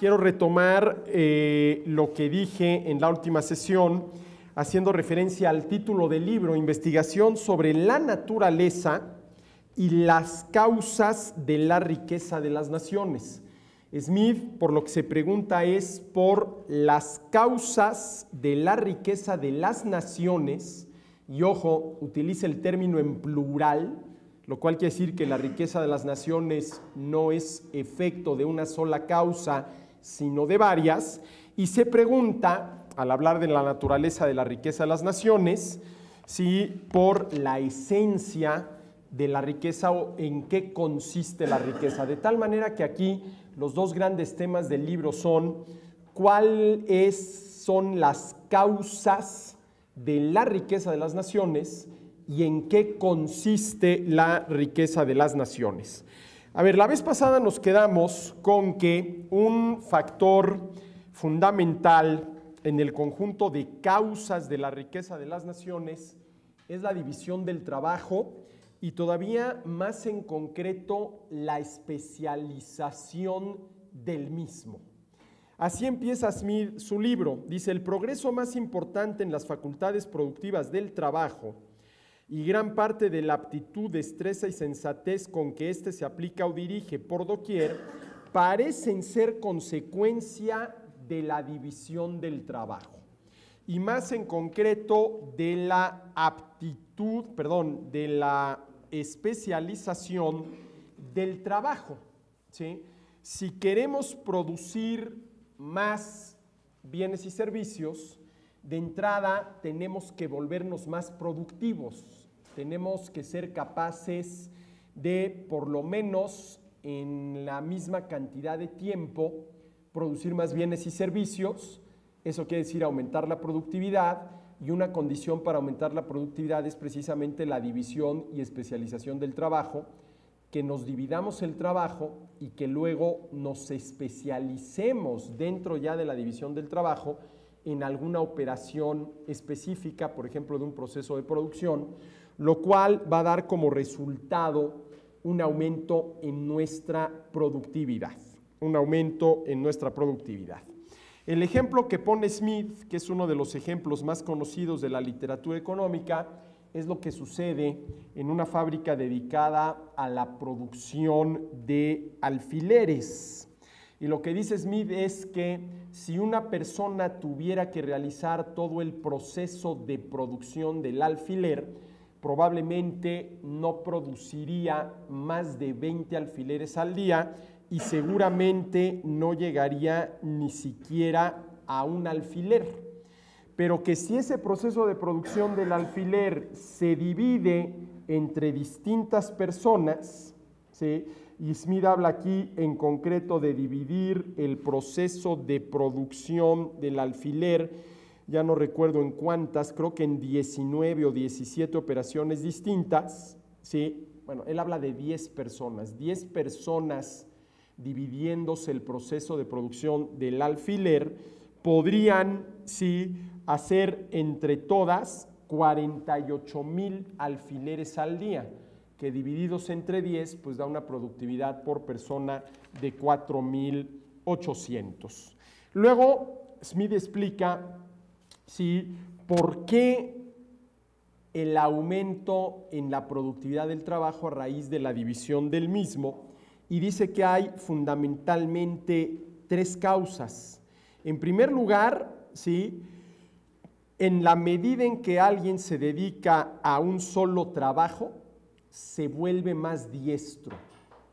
quiero retomar eh, lo que dije en la última sesión, haciendo referencia al título del libro, Investigación sobre la naturaleza y las causas de la riqueza de las naciones. Smith, por lo que se pregunta es por las causas de la riqueza de las naciones, y ojo, utiliza el término en plural, lo cual quiere decir que la riqueza de las naciones no es efecto de una sola causa, sino de varias, y se pregunta, al hablar de la naturaleza de la riqueza de las naciones, si por la esencia de la riqueza o en qué consiste la riqueza. De tal manera que aquí los dos grandes temas del libro son cuáles son las causas de la riqueza de las naciones y en qué consiste la riqueza de las naciones. A ver, la vez pasada nos quedamos con que un factor fundamental en el conjunto de causas de la riqueza de las naciones es la división del trabajo y todavía más en concreto la especialización del mismo. Así empieza Smith su libro. Dice, el progreso más importante en las facultades productivas del trabajo y gran parte de la aptitud, destreza y sensatez con que éste se aplica o dirige por doquier parecen ser consecuencia de la división del trabajo y más en concreto de la aptitud, perdón, de la especialización del trabajo. Si queremos producir más bienes y servicios, de entrada tenemos que volvernos más productivos, tenemos que ser capaces de, por lo menos en la misma cantidad de tiempo, producir más bienes y servicios. Eso quiere decir aumentar la productividad y una condición para aumentar la productividad es precisamente la división y especialización del trabajo, que nos dividamos el trabajo y que luego nos especialicemos dentro ya de la división del trabajo en alguna operación específica, por ejemplo, de un proceso de producción, lo cual va a dar como resultado un aumento en nuestra productividad, un aumento en nuestra productividad. El ejemplo que pone Smith, que es uno de los ejemplos más conocidos de la literatura económica, es lo que sucede en una fábrica dedicada a la producción de alfileres. Y lo que dice Smith es que si una persona tuviera que realizar todo el proceso de producción del alfiler, probablemente no produciría más de 20 alfileres al día y seguramente no llegaría ni siquiera a un alfiler. Pero que si ese proceso de producción del alfiler se divide entre distintas personas, y Smith habla aquí en concreto de dividir el proceso de producción del alfiler, ya no recuerdo en cuántas, creo que en 19 o 17 operaciones distintas, ¿sí? Bueno, él habla de 10 personas, 10 personas dividiéndose el proceso de producción del alfiler, podrían, sí, hacer entre todas 48 mil alfileres al día, que divididos entre 10, pues da una productividad por persona de 4.800. Luego, Smith explica ¿sí? ¿Por qué el aumento en la productividad del trabajo a raíz de la división del mismo? Y dice que hay fundamentalmente tres causas. En primer lugar, ¿sí? en la medida en que alguien se dedica a un solo trabajo, se vuelve más diestro,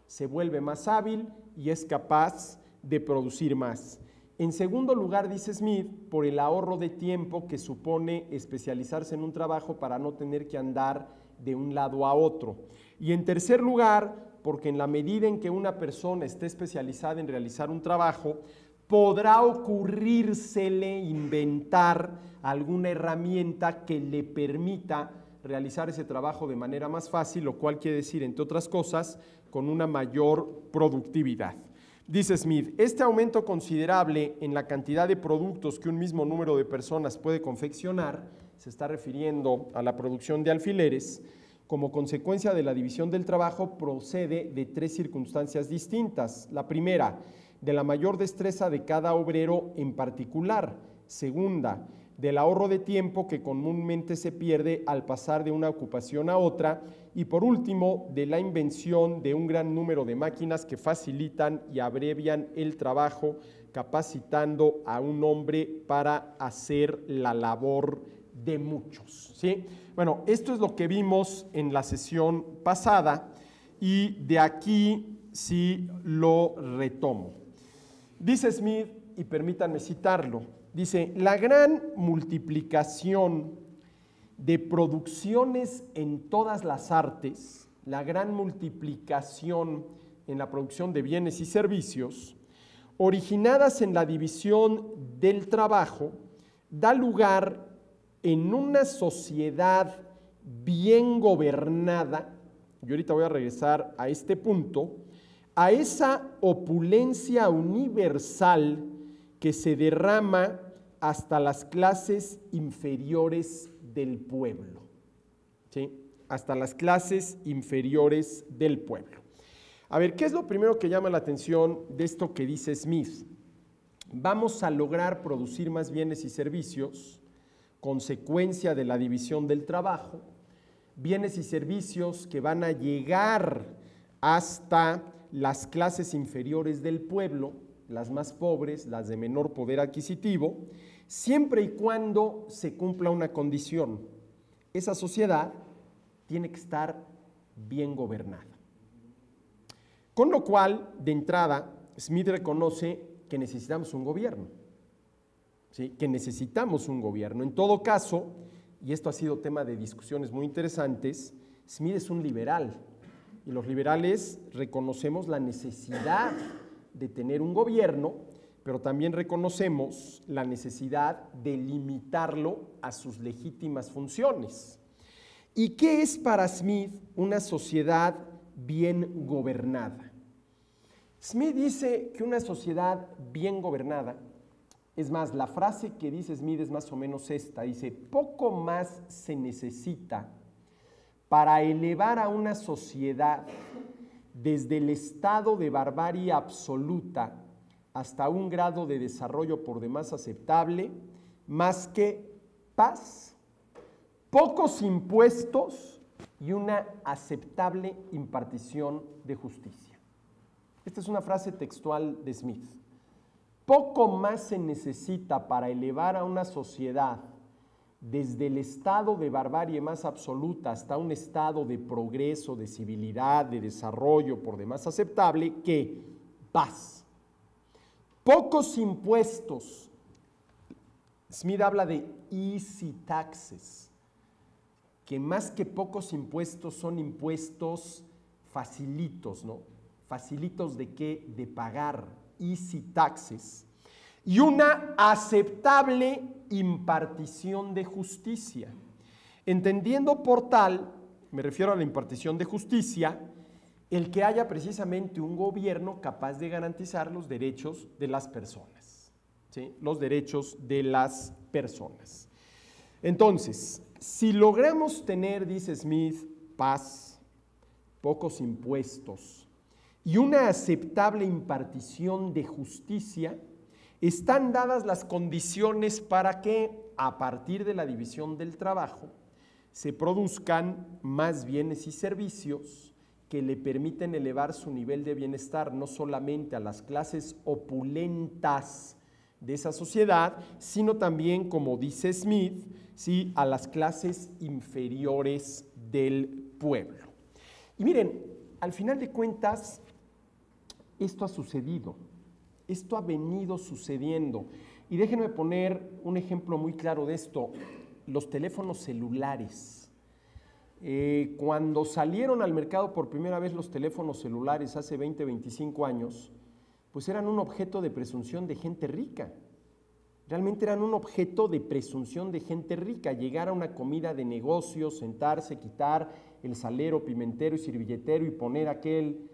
se vuelve más hábil y es capaz de producir más. En segundo lugar, dice Smith, por el ahorro de tiempo que supone especializarse en un trabajo para no tener que andar de un lado a otro. Y en tercer lugar, porque en la medida en que una persona esté especializada en realizar un trabajo, podrá ocurrírsele inventar alguna herramienta que le permita realizar ese trabajo de manera más fácil, lo cual quiere decir, entre otras cosas, con una mayor productividad. Dice Smith, este aumento considerable en la cantidad de productos que un mismo número de personas puede confeccionar, se está refiriendo a la producción de alfileres, como consecuencia de la división del trabajo procede de tres circunstancias distintas. La primera, de la mayor destreza de cada obrero en particular. Segunda, del ahorro de tiempo que comúnmente se pierde al pasar de una ocupación a otra. Y por último, de la invención de un gran número de máquinas que facilitan y abrevian el trabajo, capacitando a un hombre para hacer la labor de muchos. ¿sí? Bueno, esto es lo que vimos en la sesión pasada y de aquí sí lo retomo. Dice Smith, y permítanme citarlo, dice, la gran multiplicación de producciones en todas las artes, la gran multiplicación en la producción de bienes y servicios, originadas en la división del trabajo, da lugar en una sociedad bien gobernada, yo ahorita voy a regresar a este punto, a esa opulencia universal que se derrama hasta las clases inferiores del pueblo. ¿sí? Hasta las clases inferiores del pueblo. A ver, ¿qué es lo primero que llama la atención de esto que dice Smith? Vamos a lograr producir más bienes y servicios, consecuencia de la división del trabajo, bienes y servicios que van a llegar hasta las clases inferiores del pueblo, las más pobres, las de menor poder adquisitivo, siempre y cuando se cumpla una condición. Esa sociedad tiene que estar bien gobernada. Con lo cual, de entrada, Smith reconoce que necesitamos un gobierno, ¿sí? que necesitamos un gobierno. En todo caso, y esto ha sido tema de discusiones muy interesantes, Smith es un liberal y los liberales reconocemos la necesidad de tener un gobierno, pero también reconocemos la necesidad de limitarlo a sus legítimas funciones. ¿Y qué es para Smith una sociedad bien gobernada? Smith dice que una sociedad bien gobernada es más, la frase que dice Smith es más o menos esta. Dice, poco más se necesita para elevar a una sociedad desde el estado de barbarie absoluta hasta un grado de desarrollo por demás aceptable, más que paz, pocos impuestos y una aceptable impartición de justicia. Esta es una frase textual de Smith. Poco más se necesita para elevar a una sociedad desde el estado de barbarie más absoluta hasta un estado de progreso, de civilidad, de desarrollo por demás aceptable que paz. Pocos impuestos. Smith habla de easy taxes, que más que pocos impuestos son impuestos facilitos, ¿no? Facilitos de qué? De pagar easy taxes y una aceptable impartición de justicia. Entendiendo por tal, me refiero a la impartición de justicia, el que haya precisamente un gobierno capaz de garantizar los derechos de las personas, ¿sí? los derechos de las personas. Entonces, si logramos tener, dice Smith, paz, pocos impuestos, y una aceptable impartición de justicia, están dadas las condiciones para que, a partir de la división del trabajo, se produzcan más bienes y servicios que le permiten elevar su nivel de bienestar no solamente a las clases opulentas de esa sociedad, sino también, como dice Smith, ¿sí? a las clases inferiores del pueblo. Y miren, al final de cuentas, esto ha sucedido, esto ha venido sucediendo. Y déjenme poner un ejemplo muy claro de esto, los teléfonos celulares. Eh, cuando salieron al mercado por primera vez los teléfonos celulares hace 20, 25 años, pues eran un objeto de presunción de gente rica. Realmente eran un objeto de presunción de gente rica. Llegar a una comida de negocio, sentarse, quitar el salero, pimentero y servilletero y poner aquel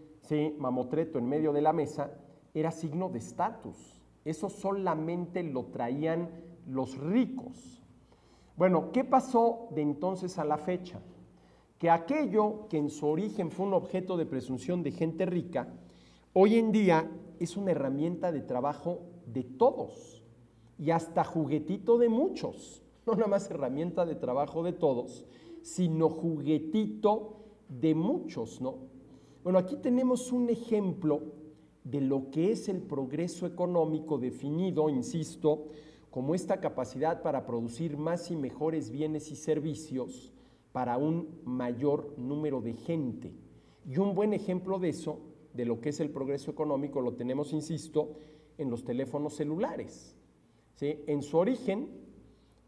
mamotreto en medio de la mesa, era signo de estatus. Eso solamente lo traían los ricos. Bueno, ¿qué pasó de entonces a la fecha? Que aquello que en su origen fue un objeto de presunción de gente rica, hoy en día es una herramienta de trabajo de todos y hasta juguetito de muchos. No nada más herramienta de trabajo de todos, sino juguetito de muchos, ¿no? Bueno, aquí tenemos un ejemplo de lo que es el progreso económico definido, insisto, como esta capacidad para producir más y mejores bienes y servicios para un mayor número de gente. Y un buen ejemplo de eso, de lo que es el progreso económico, lo tenemos, insisto, en los teléfonos celulares. ¿Sí? En su origen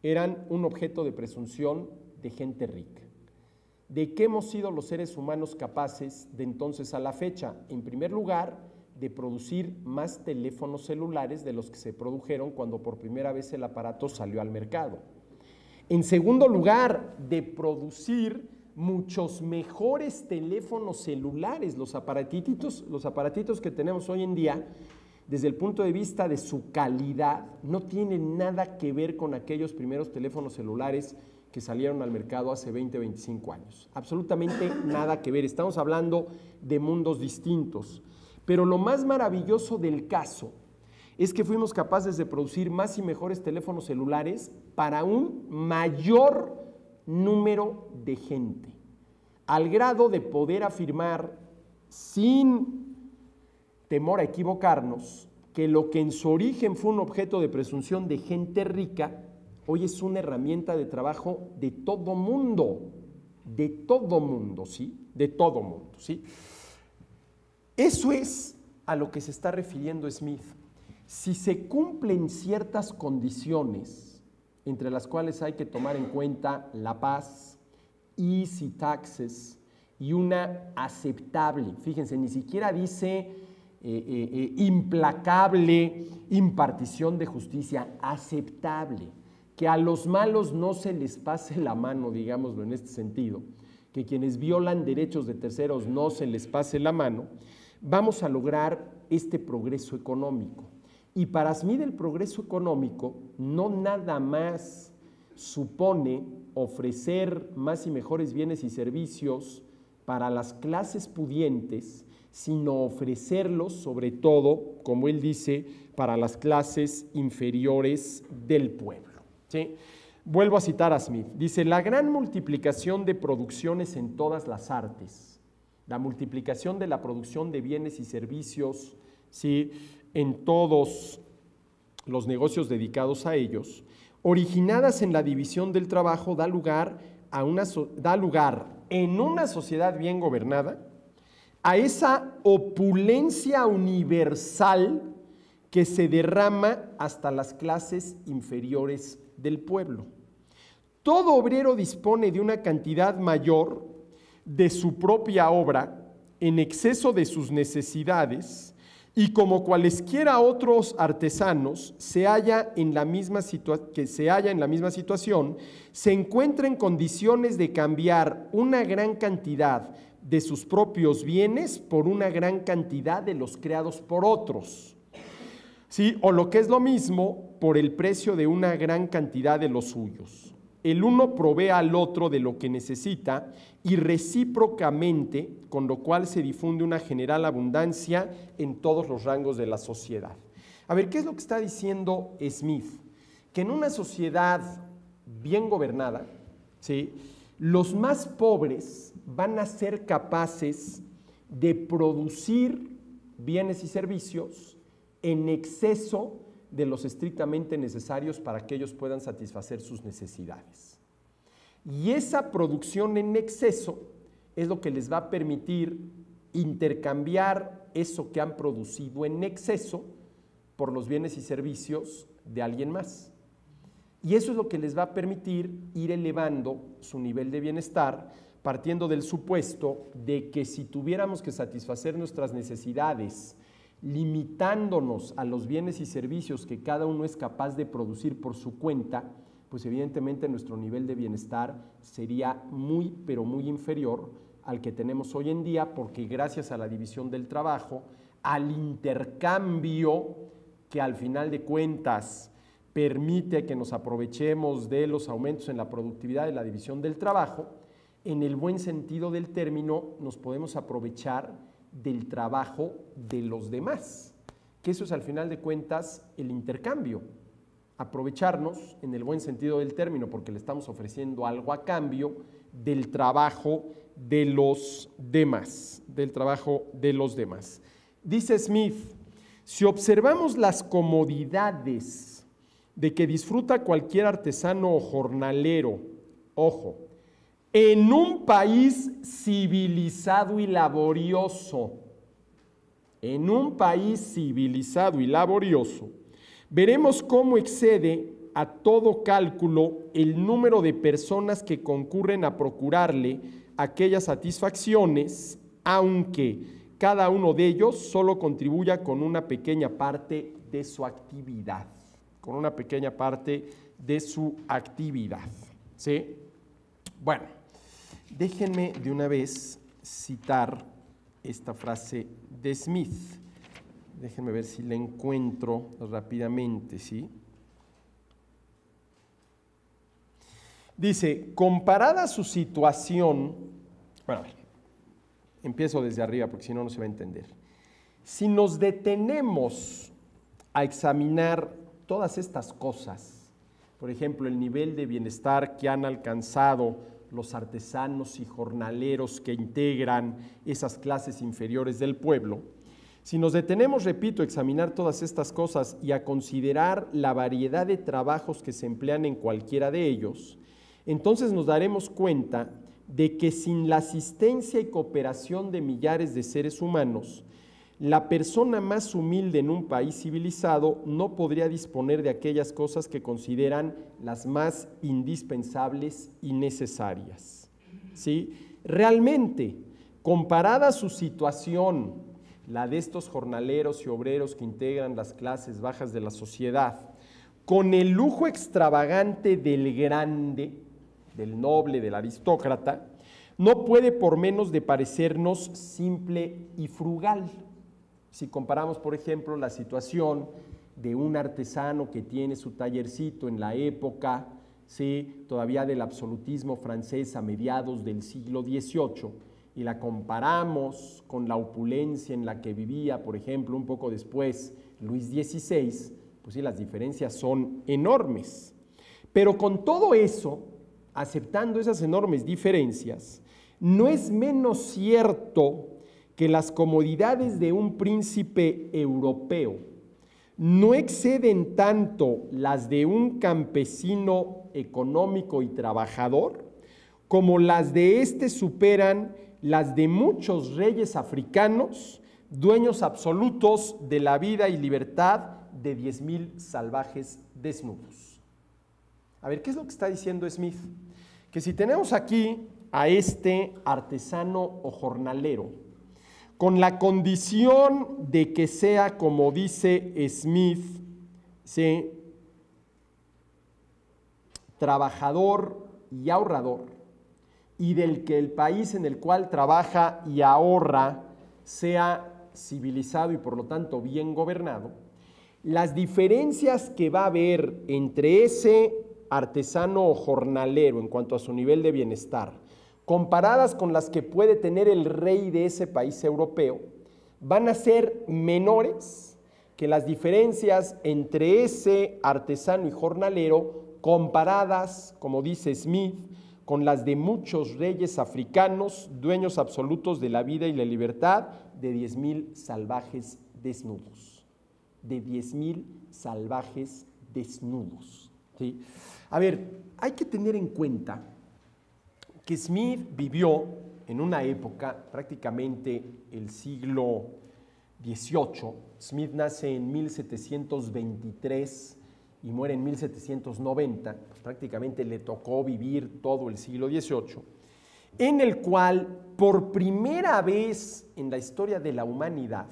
eran un objeto de presunción de gente rica. ¿De qué hemos sido los seres humanos capaces de entonces a la fecha? En primer lugar, de producir más teléfonos celulares de los que se produjeron cuando por primera vez el aparato salió al mercado. En segundo lugar, de producir muchos mejores teléfonos celulares, los aparatitos, los aparatitos que tenemos hoy en día, desde el punto de vista de su calidad, no tienen nada que ver con aquellos primeros teléfonos celulares que salieron al mercado hace 20, 25 años. Absolutamente nada que ver. Estamos hablando de mundos distintos. Pero lo más maravilloso del caso es que fuimos capaces de producir más y mejores teléfonos celulares para un mayor número de gente, al grado de poder afirmar sin temor a equivocarnos que lo que en su origen fue un objeto de presunción de gente rica, hoy es una herramienta de trabajo de todo mundo, de todo mundo, ¿sí? De todo mundo, ¿sí? Eso es a lo que se está refiriendo Smith. Si se cumplen ciertas condiciones, entre las cuales hay que tomar en cuenta la paz, easy taxes y una aceptable, fíjense, ni siquiera dice eh, eh, eh, implacable impartición de justicia, aceptable, que a los malos no se les pase la mano, digámoslo en este sentido, que quienes violan derechos de terceros no se les pase la mano, vamos a lograr este progreso económico. Y para Smith el progreso económico no nada más supone ofrecer más y mejores bienes y servicios para las clases pudientes, sino ofrecerlos sobre todo, como él dice, para las clases inferiores del pueblo. Vuelvo a citar a Smith. Dice, la gran multiplicación de producciones en todas las artes, la multiplicación de la producción de bienes y servicios ¿sí? en todos los negocios dedicados a ellos, originadas en la división del trabajo, da lugar, a una, da lugar en una sociedad bien gobernada a esa opulencia universal que se derrama hasta las clases inferiores del pueblo. Todo obrero dispone de una cantidad mayor de su propia obra en exceso de sus necesidades y como cualesquiera otros artesanos se halla en la misma que se halla en la misma situación, se encuentra en condiciones de cambiar una gran cantidad de sus propios bienes por una gran cantidad de los creados por otros. ¿Sí? O lo que es lo mismo, por el precio de una gran cantidad de los suyos el uno provee al otro de lo que necesita y recíprocamente, con lo cual se difunde una general abundancia en todos los rangos de la sociedad. A ver, ¿qué es lo que está diciendo Smith? Que en una sociedad bien gobernada, ¿sí? los más pobres van a ser capaces de producir bienes y servicios en exceso de los estrictamente necesarios para que ellos puedan satisfacer sus necesidades. Y esa producción en exceso es lo que les va a permitir intercambiar eso que han producido en exceso por los bienes y servicios de alguien más. Y eso es lo que les va a permitir ir elevando su nivel de bienestar, partiendo del supuesto de que si tuviéramos que satisfacer nuestras necesidades limitándonos a los bienes y servicios que cada uno es capaz de producir por su cuenta, pues evidentemente nuestro nivel de bienestar sería muy, pero muy inferior al que tenemos hoy en día, porque gracias a la división del trabajo, al intercambio que al final de cuentas permite que nos aprovechemos de los aumentos en la productividad de la división del trabajo, en el buen sentido del término nos podemos aprovechar del trabajo de los demás. que eso es al final de cuentas el intercambio. Aprovecharnos en el buen sentido del término, porque le estamos ofreciendo algo a cambio del trabajo de los demás, del trabajo de los demás. Dice Smith, si observamos las comodidades de que disfruta cualquier artesano o jornalero, ojo, en un país civilizado y laborioso, en un país civilizado y laborioso, veremos cómo excede a todo cálculo el número de personas que concurren a procurarle aquellas satisfacciones, aunque cada uno de ellos solo contribuya con una pequeña parte de su actividad, con una pequeña parte de su actividad. ¿Sí? Bueno, déjenme de una vez citar esta frase de Smith. Déjenme ver si la encuentro rápidamente, ¿sí? Dice, comparada su situación, bueno, a ver, empiezo desde arriba porque si no, no se va a entender. Si nos detenemos a examinar todas estas cosas, por ejemplo, el nivel de bienestar que han alcanzado los artesanos y jornaleros que integran esas clases inferiores del pueblo, si nos detenemos, repito, a examinar todas estas cosas y a considerar la variedad de trabajos que se emplean en cualquiera de ellos, entonces nos daremos cuenta de que sin la asistencia y cooperación de millares de seres humanos, la persona más humilde en un país civilizado no podría disponer de aquellas cosas que consideran las más indispensables y necesarias. ¿Sí? Realmente, comparada su situación, la de estos jornaleros y obreros que integran las clases bajas de la sociedad, con el lujo extravagante del grande, del noble, del aristócrata, no puede por menos de parecernos simple y frugal. Si comparamos, por ejemplo, la situación de un artesano que tiene su tallercito en la época, ¿sí? todavía del absolutismo francés a mediados del siglo XVIII, y la comparamos con la opulencia en la que vivía, por ejemplo, un poco después Luis XVI, pues sí, las diferencias son enormes. Pero con todo eso, aceptando esas enormes diferencias, no es menos cierto que las comodidades de un príncipe europeo no exceden tanto las de un campesino económico y trabajador como las de éste superan las de muchos reyes africanos, dueños absolutos de la vida y libertad de 10.000 salvajes desnudos. A ver, ¿qué es lo que está diciendo Smith? Que si tenemos aquí a este artesano o jornalero, con la condición de que sea, como dice Smith, trabajador y ahorrador, y del que el país en el cual trabaja y ahorra sea civilizado y por lo tanto bien gobernado, las diferencias que va a haber entre ese artesano o jornalero en cuanto a su nivel de bienestar, comparadas con las que puede tener el rey de ese país europeo, van a ser menores que las diferencias entre ese artesano y jornalero comparadas, como dice Smith, con las de muchos reyes africanos, dueños absolutos de la vida y la libertad, de diez mil salvajes desnudos. De diez mil salvajes desnudos. ¿sí? A ver, hay que tener en cuenta que Smith vivió en una época, prácticamente el siglo XVIII. Smith nace en 1723 y muere en 1790, pues prácticamente le tocó vivir todo el siglo XVIII, en el cual por primera vez en la historia de la humanidad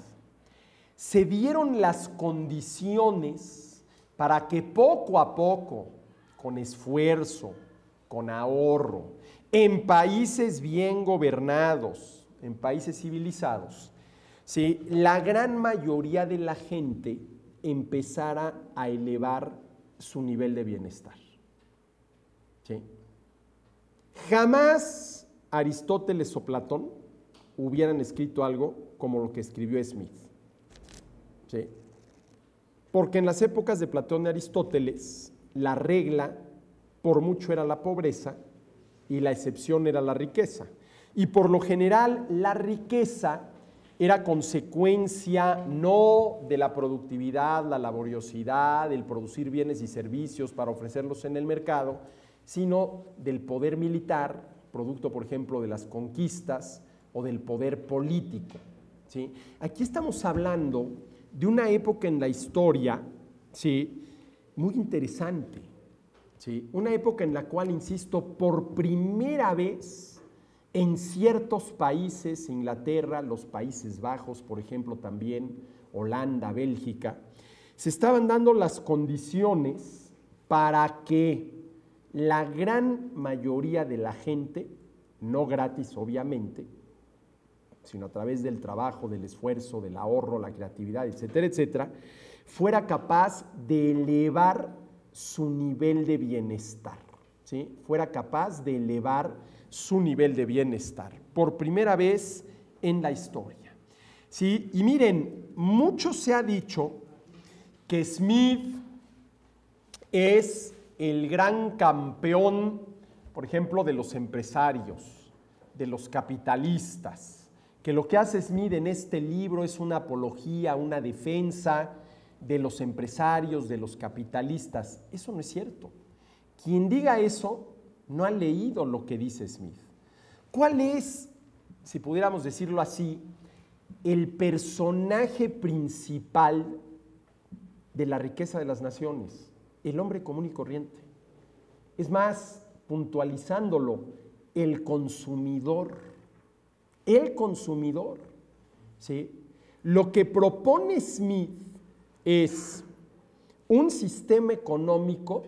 se dieron las condiciones para que poco a poco, con esfuerzo, con ahorro, en países bien gobernados, en países civilizados, la gran mayoría de la gente empezara a elevar su nivel de bienestar. Jamás Aristóteles o Platón hubieran escrito algo como lo que escribió Smith. Porque en las épocas de Platón y Aristóteles, la regla por mucho era la pobreza y la excepción era la riqueza. Y por lo general la riqueza era consecuencia no de la productividad, la laboriosidad, el producir bienes y servicios para ofrecerlos en el mercado, sino del poder militar, producto por ejemplo de las conquistas o del poder político. ¿sí? Aquí estamos hablando de una época en la historia ¿sí? muy interesante, ¿sí? una época en la cual, insisto, por primera vez, en ciertos países, Inglaterra, los Países Bajos, por ejemplo, también Holanda, Bélgica, se estaban dando las condiciones para que la gran mayoría de la gente, no gratis obviamente, sino a través del trabajo, del esfuerzo, del ahorro, la creatividad, etcétera, etcétera, fuera capaz de elevar su nivel de bienestar, ¿sí? fuera capaz de elevar su nivel de bienestar, por primera vez en la historia. ¿Sí? Y miren, mucho se ha dicho que Smith es el gran campeón, por ejemplo, de los empresarios, de los capitalistas, que lo que hace Smith en este libro es una apología, una defensa de los empresarios, de los capitalistas. Eso no es cierto. Quien diga eso no ha leído lo que dice Smith. ¿Cuál es, si pudiéramos decirlo así, el personaje principal de la riqueza de las naciones? El hombre común y corriente. Es más, puntualizándolo, el consumidor. El consumidor. ¿sí? Lo que propone Smith es un sistema económico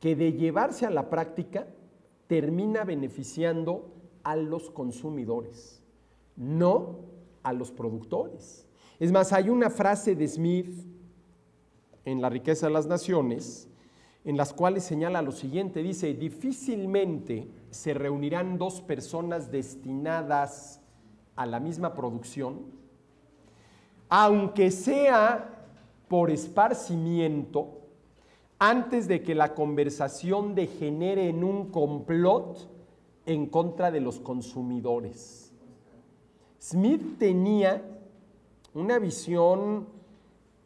que de llevarse a la práctica termina beneficiando a los consumidores, no a los productores. Es más, hay una frase de Smith en La riqueza de las naciones, en las cuales señala lo siguiente, dice, difícilmente se reunirán dos personas destinadas a la misma producción, aunque sea por esparcimiento, antes de que la conversación degenere en un complot en contra de los consumidores. Smith tenía una visión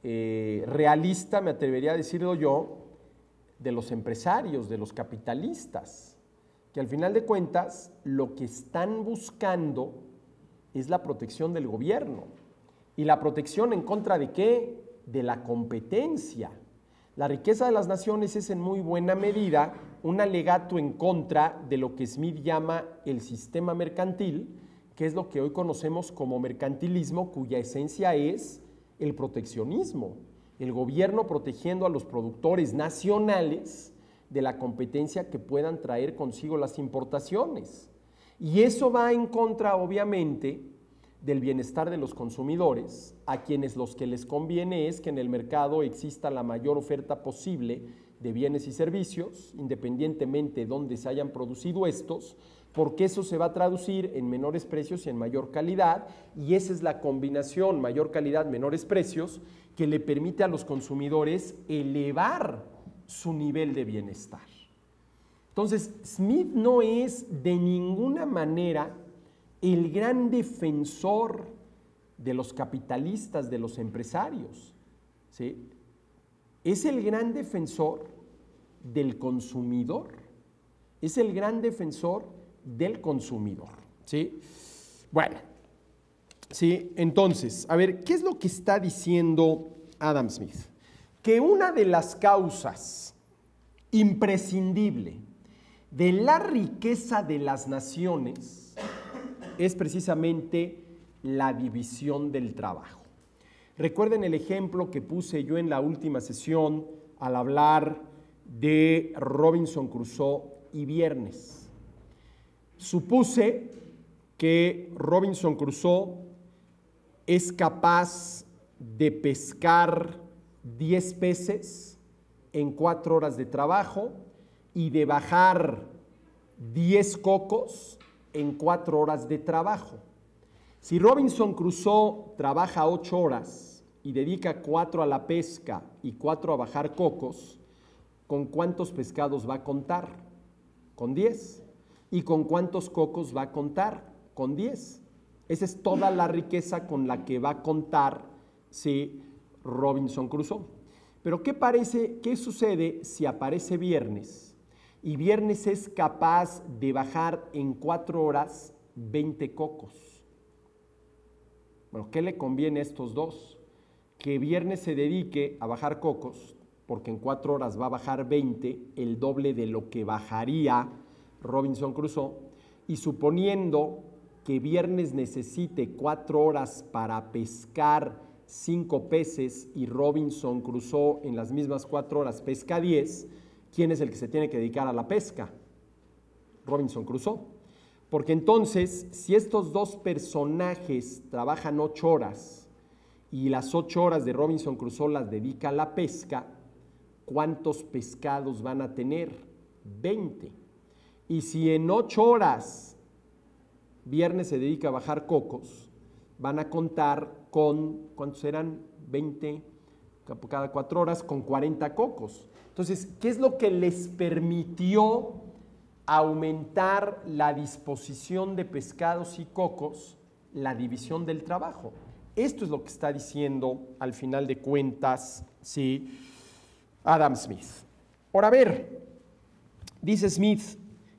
eh, realista, me atrevería a decirlo yo, de los empresarios, de los capitalistas, que al final de cuentas lo que están buscando es la protección del gobierno. ¿Y la protección en contra de qué? De la competencia. La riqueza de las naciones es en muy buena medida un alegato en contra de lo que Smith llama el sistema mercantil, que es lo que hoy conocemos como mercantilismo, cuya esencia es el proteccionismo, el gobierno protegiendo a los productores nacionales de la competencia que puedan traer consigo las importaciones. Y eso va en contra, obviamente, del bienestar de los consumidores, a quienes los que les conviene es que en el mercado exista la mayor oferta posible de bienes y servicios, independientemente de dónde se hayan producido estos, porque eso se va a traducir en menores precios y en mayor calidad, y esa es la combinación mayor calidad, menores precios, que le permite a los consumidores elevar su nivel de bienestar. Entonces, Smith no es de ninguna manera el gran defensor de los capitalistas, de los empresarios. ¿sí? Es el gran defensor del consumidor. Es el gran defensor del consumidor. ¿sí? Bueno, ¿sí? entonces, a ver, ¿qué es lo que está diciendo Adam Smith? Que una de las causas imprescindible de la riqueza de las naciones es precisamente la división del trabajo. Recuerden el ejemplo que puse yo en la última sesión al hablar de Robinson Crusoe y Viernes. Supuse que Robinson Crusoe es capaz de pescar 10 peces en 4 horas de trabajo y de bajar 10 cocos en cuatro horas de trabajo. Si Robinson Crusoe trabaja ocho horas y dedica cuatro a la pesca y cuatro a bajar cocos, ¿con cuántos pescados va a contar? Con 10. ¿Y con cuántos cocos va a contar? Con 10. Esa es toda la riqueza con la que va a contar si Robinson Crusoe. Pero ¿qué parece, qué sucede si aparece viernes y viernes es capaz de bajar en cuatro horas 20 cocos? Bueno, ¿qué le conviene a estos dos? Que viernes se dedique a bajar cocos, porque en cuatro horas va a bajar 20, el doble de lo que bajaría Robinson Crusoe, y suponiendo que viernes necesite cuatro horas para pescar cinco peces y Robinson Crusoe en las mismas cuatro horas pesca 10, ¿quién es el que se tiene que dedicar a la pesca? Robinson Crusoe. Porque entonces, si estos dos personajes trabajan ocho horas y las ocho horas de Robinson Crusoe las dedica a la pesca, ¿cuántos pescados van a tener? 20. Y si en ocho horas viernes se dedica a bajar cocos, van a contar con, ¿cuántos eran? 20 cada cuatro horas, con 40 cocos. Entonces, ¿qué es lo que les permitió aumentar la disposición de pescados y cocos? La división del trabajo. Esto es lo que está diciendo al final de cuentas, sí, Adam Smith. Ahora, ver, dice Smith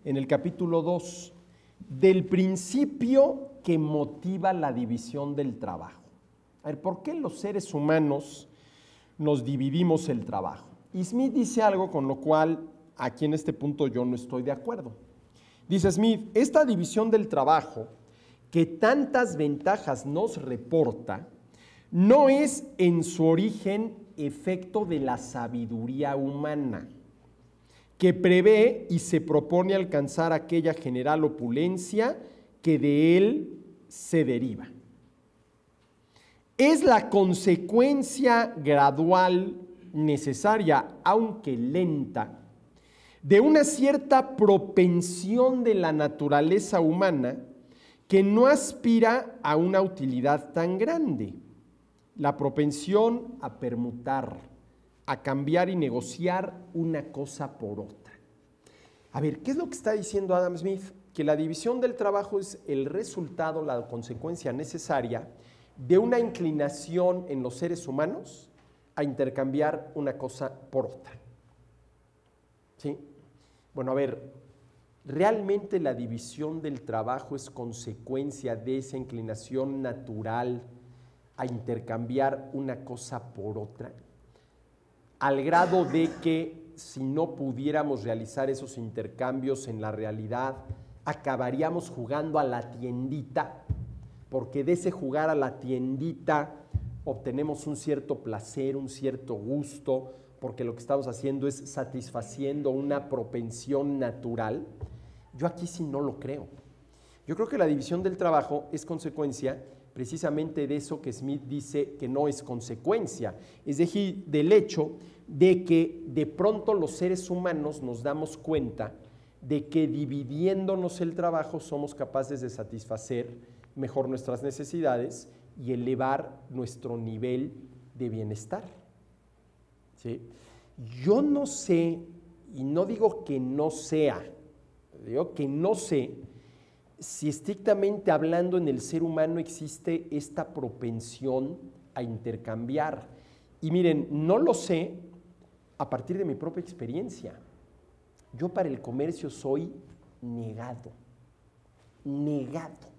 en el capítulo 2, del principio que motiva la división del trabajo. A ver, ¿por qué los seres humanos nos dividimos el trabajo? Y Smith dice algo con lo cual aquí en este punto yo no estoy de acuerdo. Dice Smith, esta división del trabajo que tantas ventajas nos reporta, no es en su origen efecto de la sabiduría humana, que prevé y se propone alcanzar aquella general opulencia que de él se deriva. Es la consecuencia gradual, necesaria, aunque lenta, de una cierta propensión de la naturaleza humana que no aspira a una utilidad tan grande. La propensión a permutar, a cambiar y negociar una cosa por otra. A ver, ¿qué es lo que está diciendo Adam Smith? que la división del trabajo es el resultado, la consecuencia necesaria de una inclinación en los seres humanos a intercambiar una cosa por otra. ¿Sí? Bueno, a ver, ¿realmente la división del trabajo es consecuencia de esa inclinación natural a intercambiar una cosa por otra? Al grado de que si no pudiéramos realizar esos intercambios en la realidad, acabaríamos jugando a la tiendita, porque de ese jugar a la tiendita obtenemos un cierto placer, un cierto gusto, porque lo que estamos haciendo es satisfaciendo una propensión natural. Yo aquí sí no lo creo. Yo creo que la división del trabajo es consecuencia precisamente de eso que Smith dice que no es consecuencia, es decir, del hecho de que de pronto los seres humanos nos damos cuenta de que dividiéndonos el trabajo somos capaces de satisfacer mejor nuestras necesidades y elevar nuestro nivel de bienestar. Yo no sé, y no digo que no sea, digo que no sé si estrictamente hablando en el ser humano existe esta propensión a intercambiar. Y miren, no lo sé a partir de mi propia experiencia. Yo para el comercio soy negado, negado.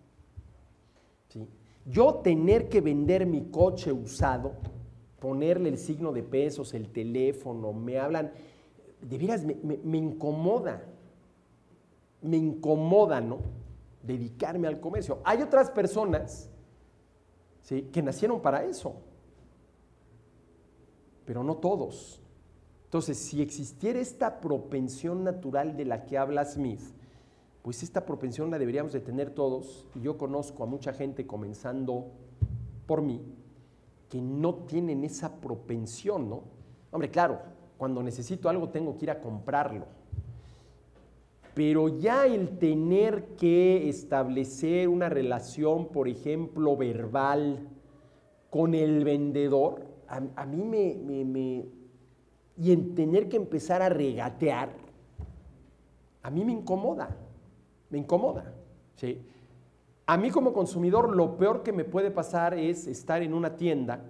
Yo tener que vender mi coche usado, ponerle el signo de pesos, el teléfono, me hablan, de veras me, incomoda, me incomoda, ¿no? Dedicarme al comercio. Hay otras personas ¿sí? que nacieron para eso, pero no todos. Entonces, si existiera esta propensión natural de la que habla Smith, pues esta propensión la deberíamos de tener todos. Y yo conozco a mucha gente, comenzando por mí, que no tienen esa propensión, ¿no? Hombre, claro, cuando necesito algo tengo que ir a comprarlo. Pero ya el tener que establecer una relación, por ejemplo, verbal, con el vendedor, a, mí me, me, Y en tener que empezar a regatear, a mí me incomoda, me incomoda. ¿sí? A mí como consumidor lo peor que me puede pasar es estar en una tienda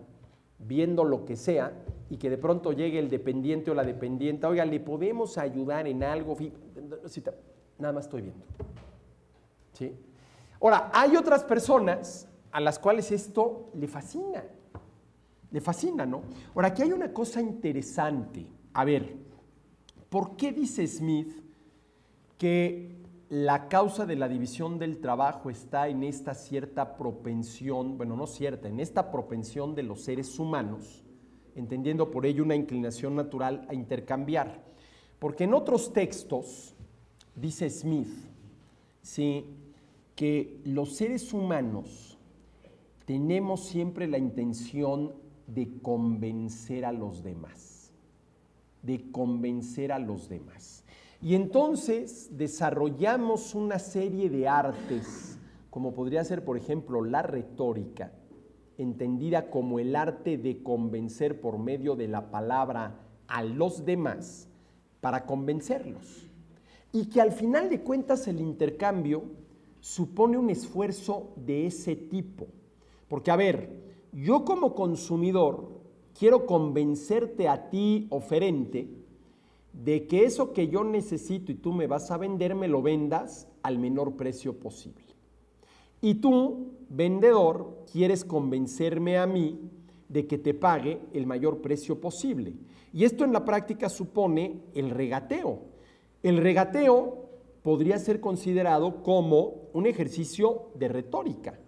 viendo lo que sea y que de pronto llegue el dependiente o la dependiente, oiga, ¿le podemos ayudar en algo? Nada más estoy viendo. ¿Sí? Ahora, hay otras personas a las cuales esto le fascina. Le fascina, ¿no? Ahora, aquí hay una cosa interesante. A ver, ¿por qué dice Smith que la causa de la división del trabajo está en esta cierta propensión, bueno, no cierta, en esta propensión de los seres humanos, entendiendo por ello una inclinación natural a intercambiar? Porque en otros textos, dice Smith, que los seres humanos tenemos siempre la intención de convencer a los demás, de convencer a los demás. Y entonces desarrollamos una serie de artes, como podría ser, por ejemplo, la retórica, entendida como el arte de convencer por medio de la palabra a los demás para convencerlos. Y que al final de cuentas el intercambio supone un esfuerzo de ese tipo. Porque, a ver, yo como consumidor quiero convencerte a ti, oferente, de que eso que yo necesito y tú me vas a vender, me lo vendas al menor precio posible. Y tú, vendedor, quieres convencerme a mí de que te pague el mayor precio posible. Y esto en la práctica supone el regateo. El regateo podría ser considerado como un ejercicio de retórica.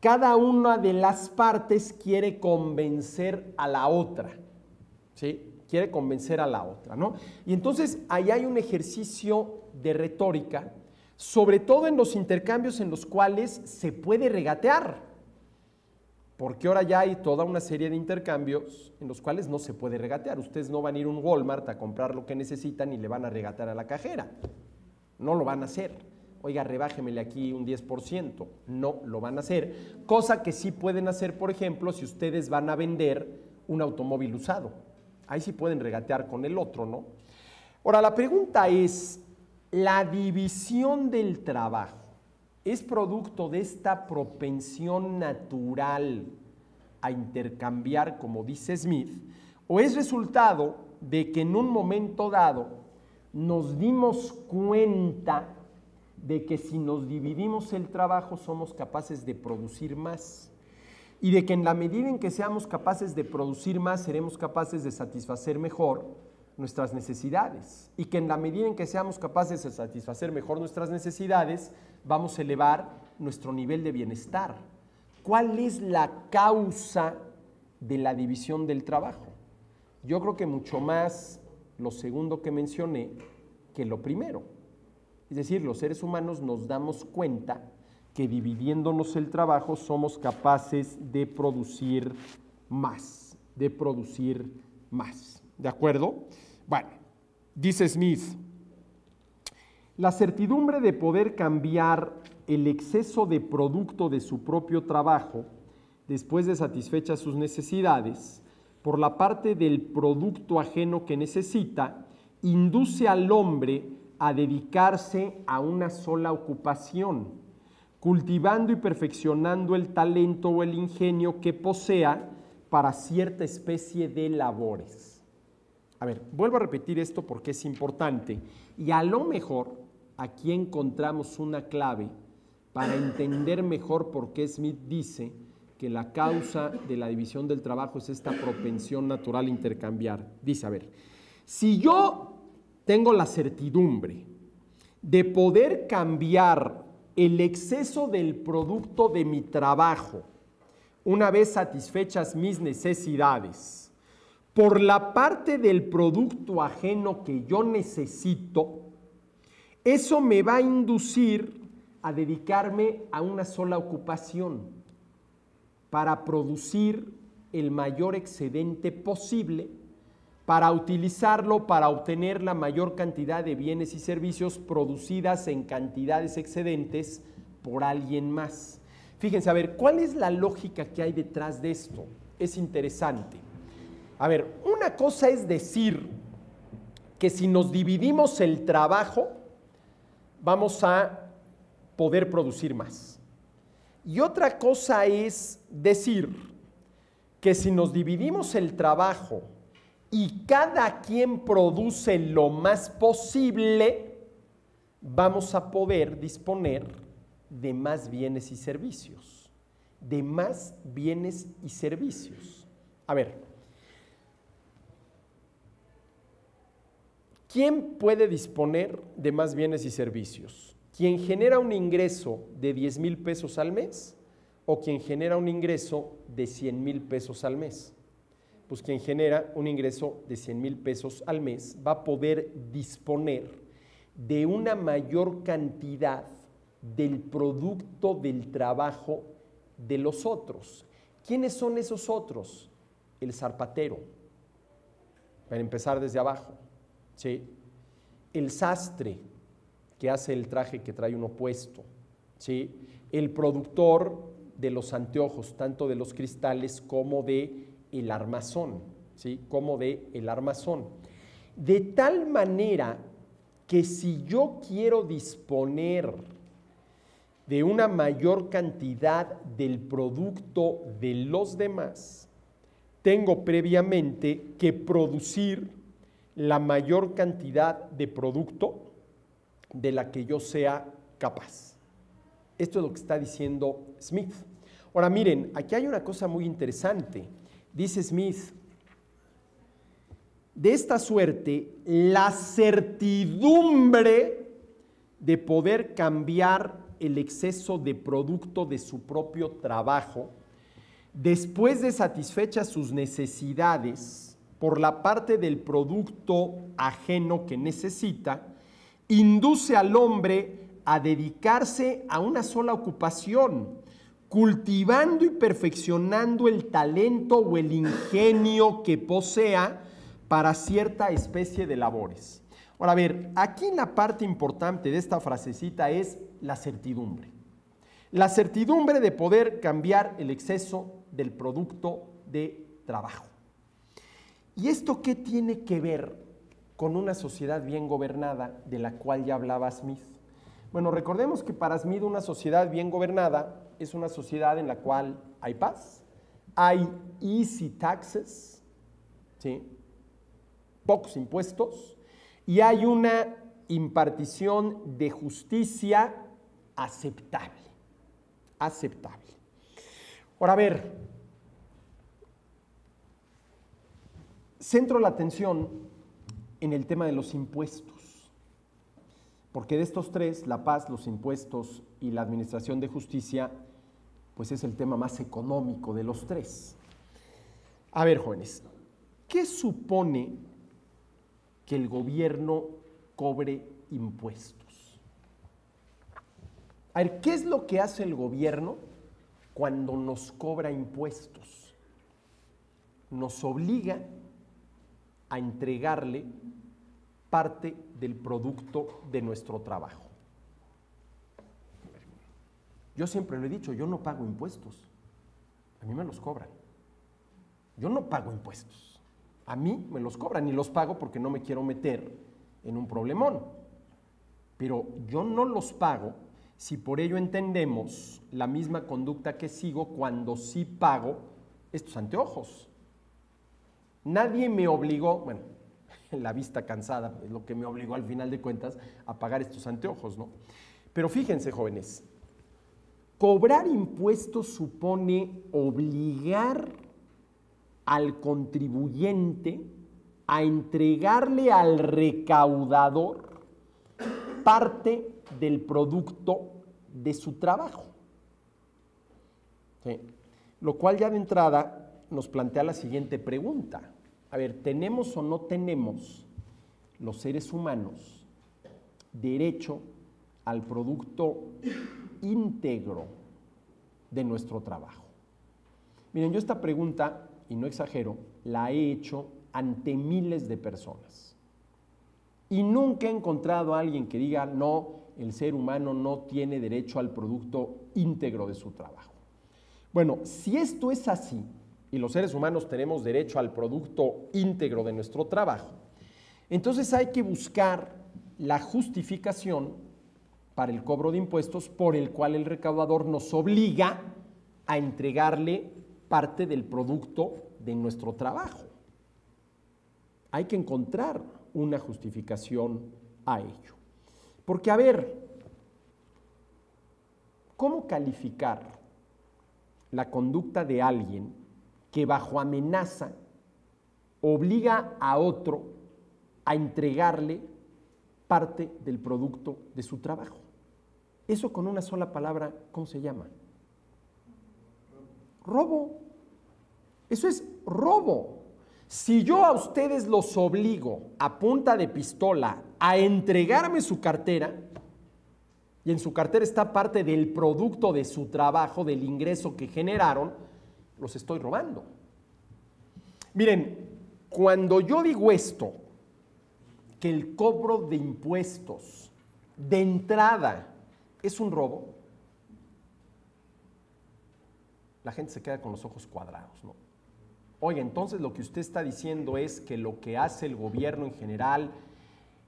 Cada una de las partes quiere convencer a la otra, ¿sí? Quiere convencer a la otra, ¿no? Y entonces ahí hay un ejercicio de retórica, sobre todo en los intercambios en los cuales se puede regatear, porque ahora ya hay toda una serie de intercambios en los cuales no se puede regatear. Ustedes no van a ir a un Walmart a comprar lo que necesitan y le van a regatear a la cajera. No lo van a hacer. Oiga, rebájemele aquí un 10%. No lo van a hacer. Cosa que sí pueden hacer, por ejemplo, si ustedes van a vender un automóvil usado. Ahí sí pueden regatear con el otro, ¿no? Ahora, la pregunta es, ¿la división del trabajo es producto de esta propensión natural a intercambiar, como dice Smith, o es resultado de que en un momento dado nos dimos cuenta de que si nos dividimos el trabajo somos capaces de producir más y de que en la medida en que seamos capaces de producir más seremos capaces de satisfacer mejor nuestras necesidades y que en la medida en que seamos capaces de satisfacer mejor nuestras necesidades, vamos a elevar nuestro nivel de bienestar. ¿Cuál es la causa de la división del trabajo? Yo creo que mucho más lo segundo que mencioné que lo primero. Es decir, los seres humanos nos damos cuenta que dividiéndonos el trabajo somos capaces de producir más, de producir más. ¿De acuerdo? Bueno, dice Smith, la certidumbre de poder cambiar el exceso de producto de su propio trabajo, después de satisfechas sus necesidades, por la parte del producto ajeno que necesita, induce al hombre a dedicarse a una sola ocupación, cultivando y perfeccionando el talento o el ingenio que posea para cierta especie de labores. A ver, vuelvo a repetir esto porque es importante. Y a lo mejor aquí encontramos una clave para entender mejor por qué Smith dice que la causa de la división del trabajo es esta propensión natural a intercambiar. Dice, a ver, si yo tengo la certidumbre de poder cambiar el exceso del producto de mi trabajo. Una vez satisfechas mis necesidades, por la parte del producto ajeno que yo necesito, eso me va a inducir a dedicarme a una sola ocupación para producir el mayor excedente posible, para utilizarlo para obtener la mayor cantidad de bienes y servicios producidas en cantidades excedentes por alguien más. Fíjense, a ver, ¿cuál es la lógica que hay detrás de esto? Es interesante. A ver, una cosa es decir que si nos dividimos el trabajo, vamos a poder producir más. Y otra cosa es decir que si nos dividimos el trabajo y cada quien produce lo más posible, vamos a poder disponer de más bienes y servicios. De más bienes y servicios. A ver, ¿quién puede disponer de más bienes y servicios? ¿Quien genera un ingreso de 10 mil pesos al mes o quien genera un ingreso de 100 mil pesos al mes? Pues quien genera un ingreso de 100 mil pesos al mes va a poder disponer de una mayor cantidad del producto del trabajo de los otros. ¿Quiénes son esos otros? El zarpatero, para empezar desde abajo. ¿sí? El sastre, que hace el traje que trae uno puesto. ¿sí? El productor de los anteojos, tanto de los cristales como de el armazón, ¿sí? como de el armazón. De tal manera que si yo quiero disponer de una mayor cantidad del producto de los demás, tengo previamente que producir la mayor cantidad de producto de la que yo sea capaz. Esto es lo que está diciendo Smith. Ahora miren, aquí hay una cosa muy interesante. Dice Smith, de esta suerte, la certidumbre de poder cambiar el exceso de producto de su propio trabajo, después de satisfechas sus necesidades por la parte del producto ajeno que necesita, induce al hombre a dedicarse a una sola ocupación, cultivando y perfeccionando el talento o el ingenio que posea para cierta especie de labores. Ahora, a ver, aquí la parte importante de esta frasecita es la certidumbre. La certidumbre de poder cambiar el exceso del producto de trabajo. ¿Y esto qué tiene que ver con una sociedad bien gobernada de la cual ya hablaba Smith? Bueno, recordemos que para Smith una sociedad bien gobernada es una sociedad en la cual hay paz, hay easy taxes, ¿sí? pocos impuestos, y hay una impartición de justicia aceptable. Aceptable. Ahora, a ver, centro la atención en el tema de los impuestos, porque de estos tres, la paz, los impuestos y la administración de justicia, pues es el tema más económico de los tres. A ver, jóvenes, ¿qué supone que el gobierno cobre impuestos? A ver, ¿qué es lo que hace el gobierno cuando nos cobra impuestos? Nos obliga a entregarle parte del producto de nuestro trabajo. Yo siempre lo he dicho, yo no pago impuestos, a mí me los cobran. Yo no pago impuestos, a mí me los cobran y los pago porque no me quiero meter en un problemón. Pero yo no los pago si por ello entendemos la misma conducta que sigo cuando sí pago estos anteojos. Nadie me obligó, bueno, la vista cansada es lo que me obligó al final de cuentas a pagar estos anteojos, ¿no? Pero fíjense, jóvenes, cobrar impuestos supone obligar al contribuyente a entregarle al recaudador parte del producto de su trabajo. Lo cual ya de entrada nos plantea la siguiente pregunta. A ver, ¿tenemos o no tenemos los seres humanos derecho al producto íntegro de nuestro trabajo? Miren, yo esta pregunta, y no exagero, la he hecho ante miles de personas. Y nunca he encontrado a alguien que diga, no, el ser humano no tiene derecho al producto íntegro de su trabajo. Bueno, si esto es así, y los seres humanos tenemos derecho al producto íntegro de nuestro trabajo, entonces hay que buscar la justificación para el cobro de impuestos por el cual el recaudador nos obliga a entregarle parte del producto de nuestro trabajo. Hay que encontrar una justificación a ello. Porque, a ver, ¿cómo calificar la conducta de alguien que bajo amenaza obliga a otro a entregarle parte del producto de su trabajo? Eso con una sola palabra, ¿cómo se llama? Robo. Eso es robo. Si yo a ustedes los obligo a punta de pistola a entregarme su cartera, y en su cartera está parte del producto de su trabajo, del ingreso que generaron, los estoy robando. Miren, cuando yo digo esto, que el cobro de impuestos de entrada es un robo, la gente se queda con los ojos cuadrados, ¿no? Oye, entonces lo que usted está diciendo es que lo que hace el gobierno en general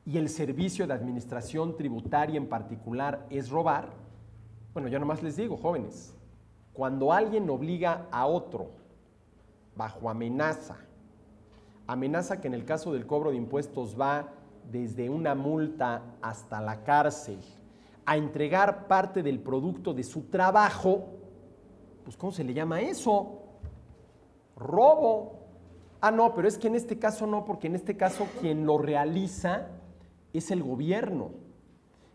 y el servicio de administración tributaria en particular es robar. Bueno, yo nomás les digo, jóvenes, cuando alguien obliga a otro bajo amenaza, amenaza que en el caso del cobro de impuestos va desde una multa hasta la cárcel, a entregar parte del producto de su trabajo, pues ¿cómo se le llama eso? robo. Ah, no, pero es que en este caso no, porque en este caso quien lo realiza es el gobierno.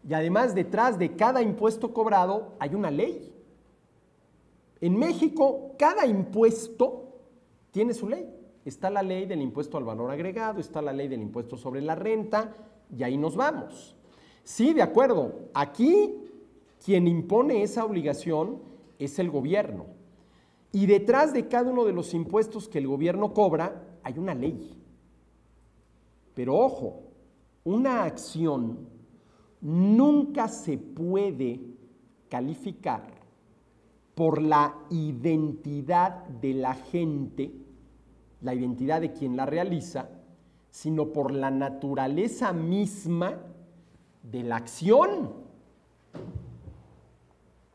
Y además detrás de cada impuesto cobrado hay una ley. En México, cada impuesto tiene su ley. Está la ley del impuesto al valor agregado, está la ley del impuesto sobre la renta, y ahí nos vamos. Sí, de acuerdo. Aquí quien impone esa obligación es el gobierno. Y detrás de cada uno de los impuestos que el gobierno cobra hay una ley. Pero ojo, una acción nunca se puede calificar por la identidad de la gente, la identidad de quien la realiza, sino por la naturaleza misma de la acción.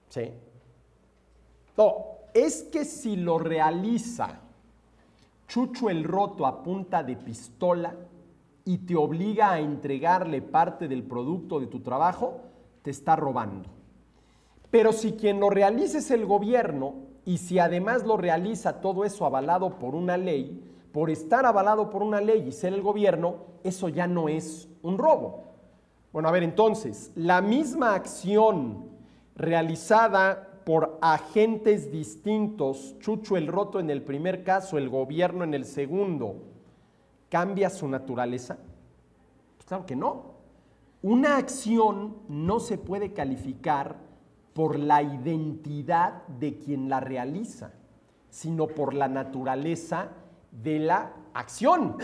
¿Sí? No, es que si lo realiza Chucho el Roto a punta de pistola y te obliga a entregarle parte del producto de tu trabajo, te está robando. Pero si quien lo realiza es el gobierno y si además lo realiza todo eso avalado por una ley, por estar avalado por una ley y ser el gobierno, eso ya no es un robo. Bueno, a ver, entonces, la misma acción realizada por agentes distintos, Chucho el Roto en el primer caso, el gobierno en el segundo, ¿cambia su naturaleza? Pues claro que no. Una acción no se puede calificar por la identidad de quien la realiza, sino por la naturaleza de la acción,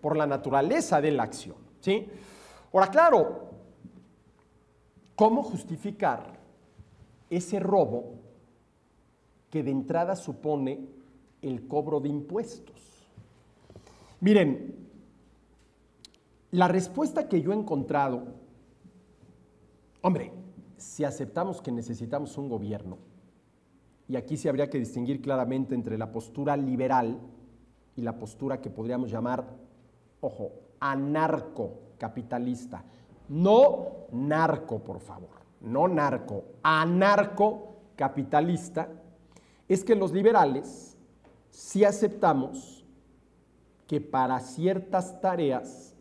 por la naturaleza de la acción. ¿sí? Ahora, claro, ¿cómo justificar ese robo que de entrada supone el cobro de impuestos. Miren, la respuesta que yo he encontrado, hombre, si aceptamos que necesitamos un gobierno, y aquí se habría que distinguir claramente entre la postura liberal y la postura que podríamos llamar, ojo, anarcocapitalista, no narco, por favor no narco, anarco-capitalista, es que los liberales sí aceptamos que para ciertas tareas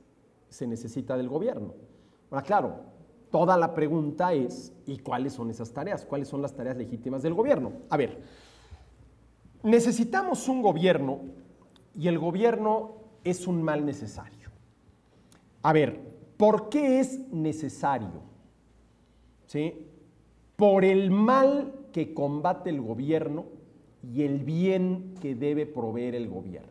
se necesita del gobierno. Ahora, claro, toda la pregunta es, ¿y cuáles son esas tareas? ¿Cuáles son las tareas legítimas del gobierno? A ver, necesitamos un gobierno y el gobierno es un mal necesario. A ver, ¿por qué es necesario? ¿sí? por el mal que combate el gobierno y el bien que debe proveer el gobierno.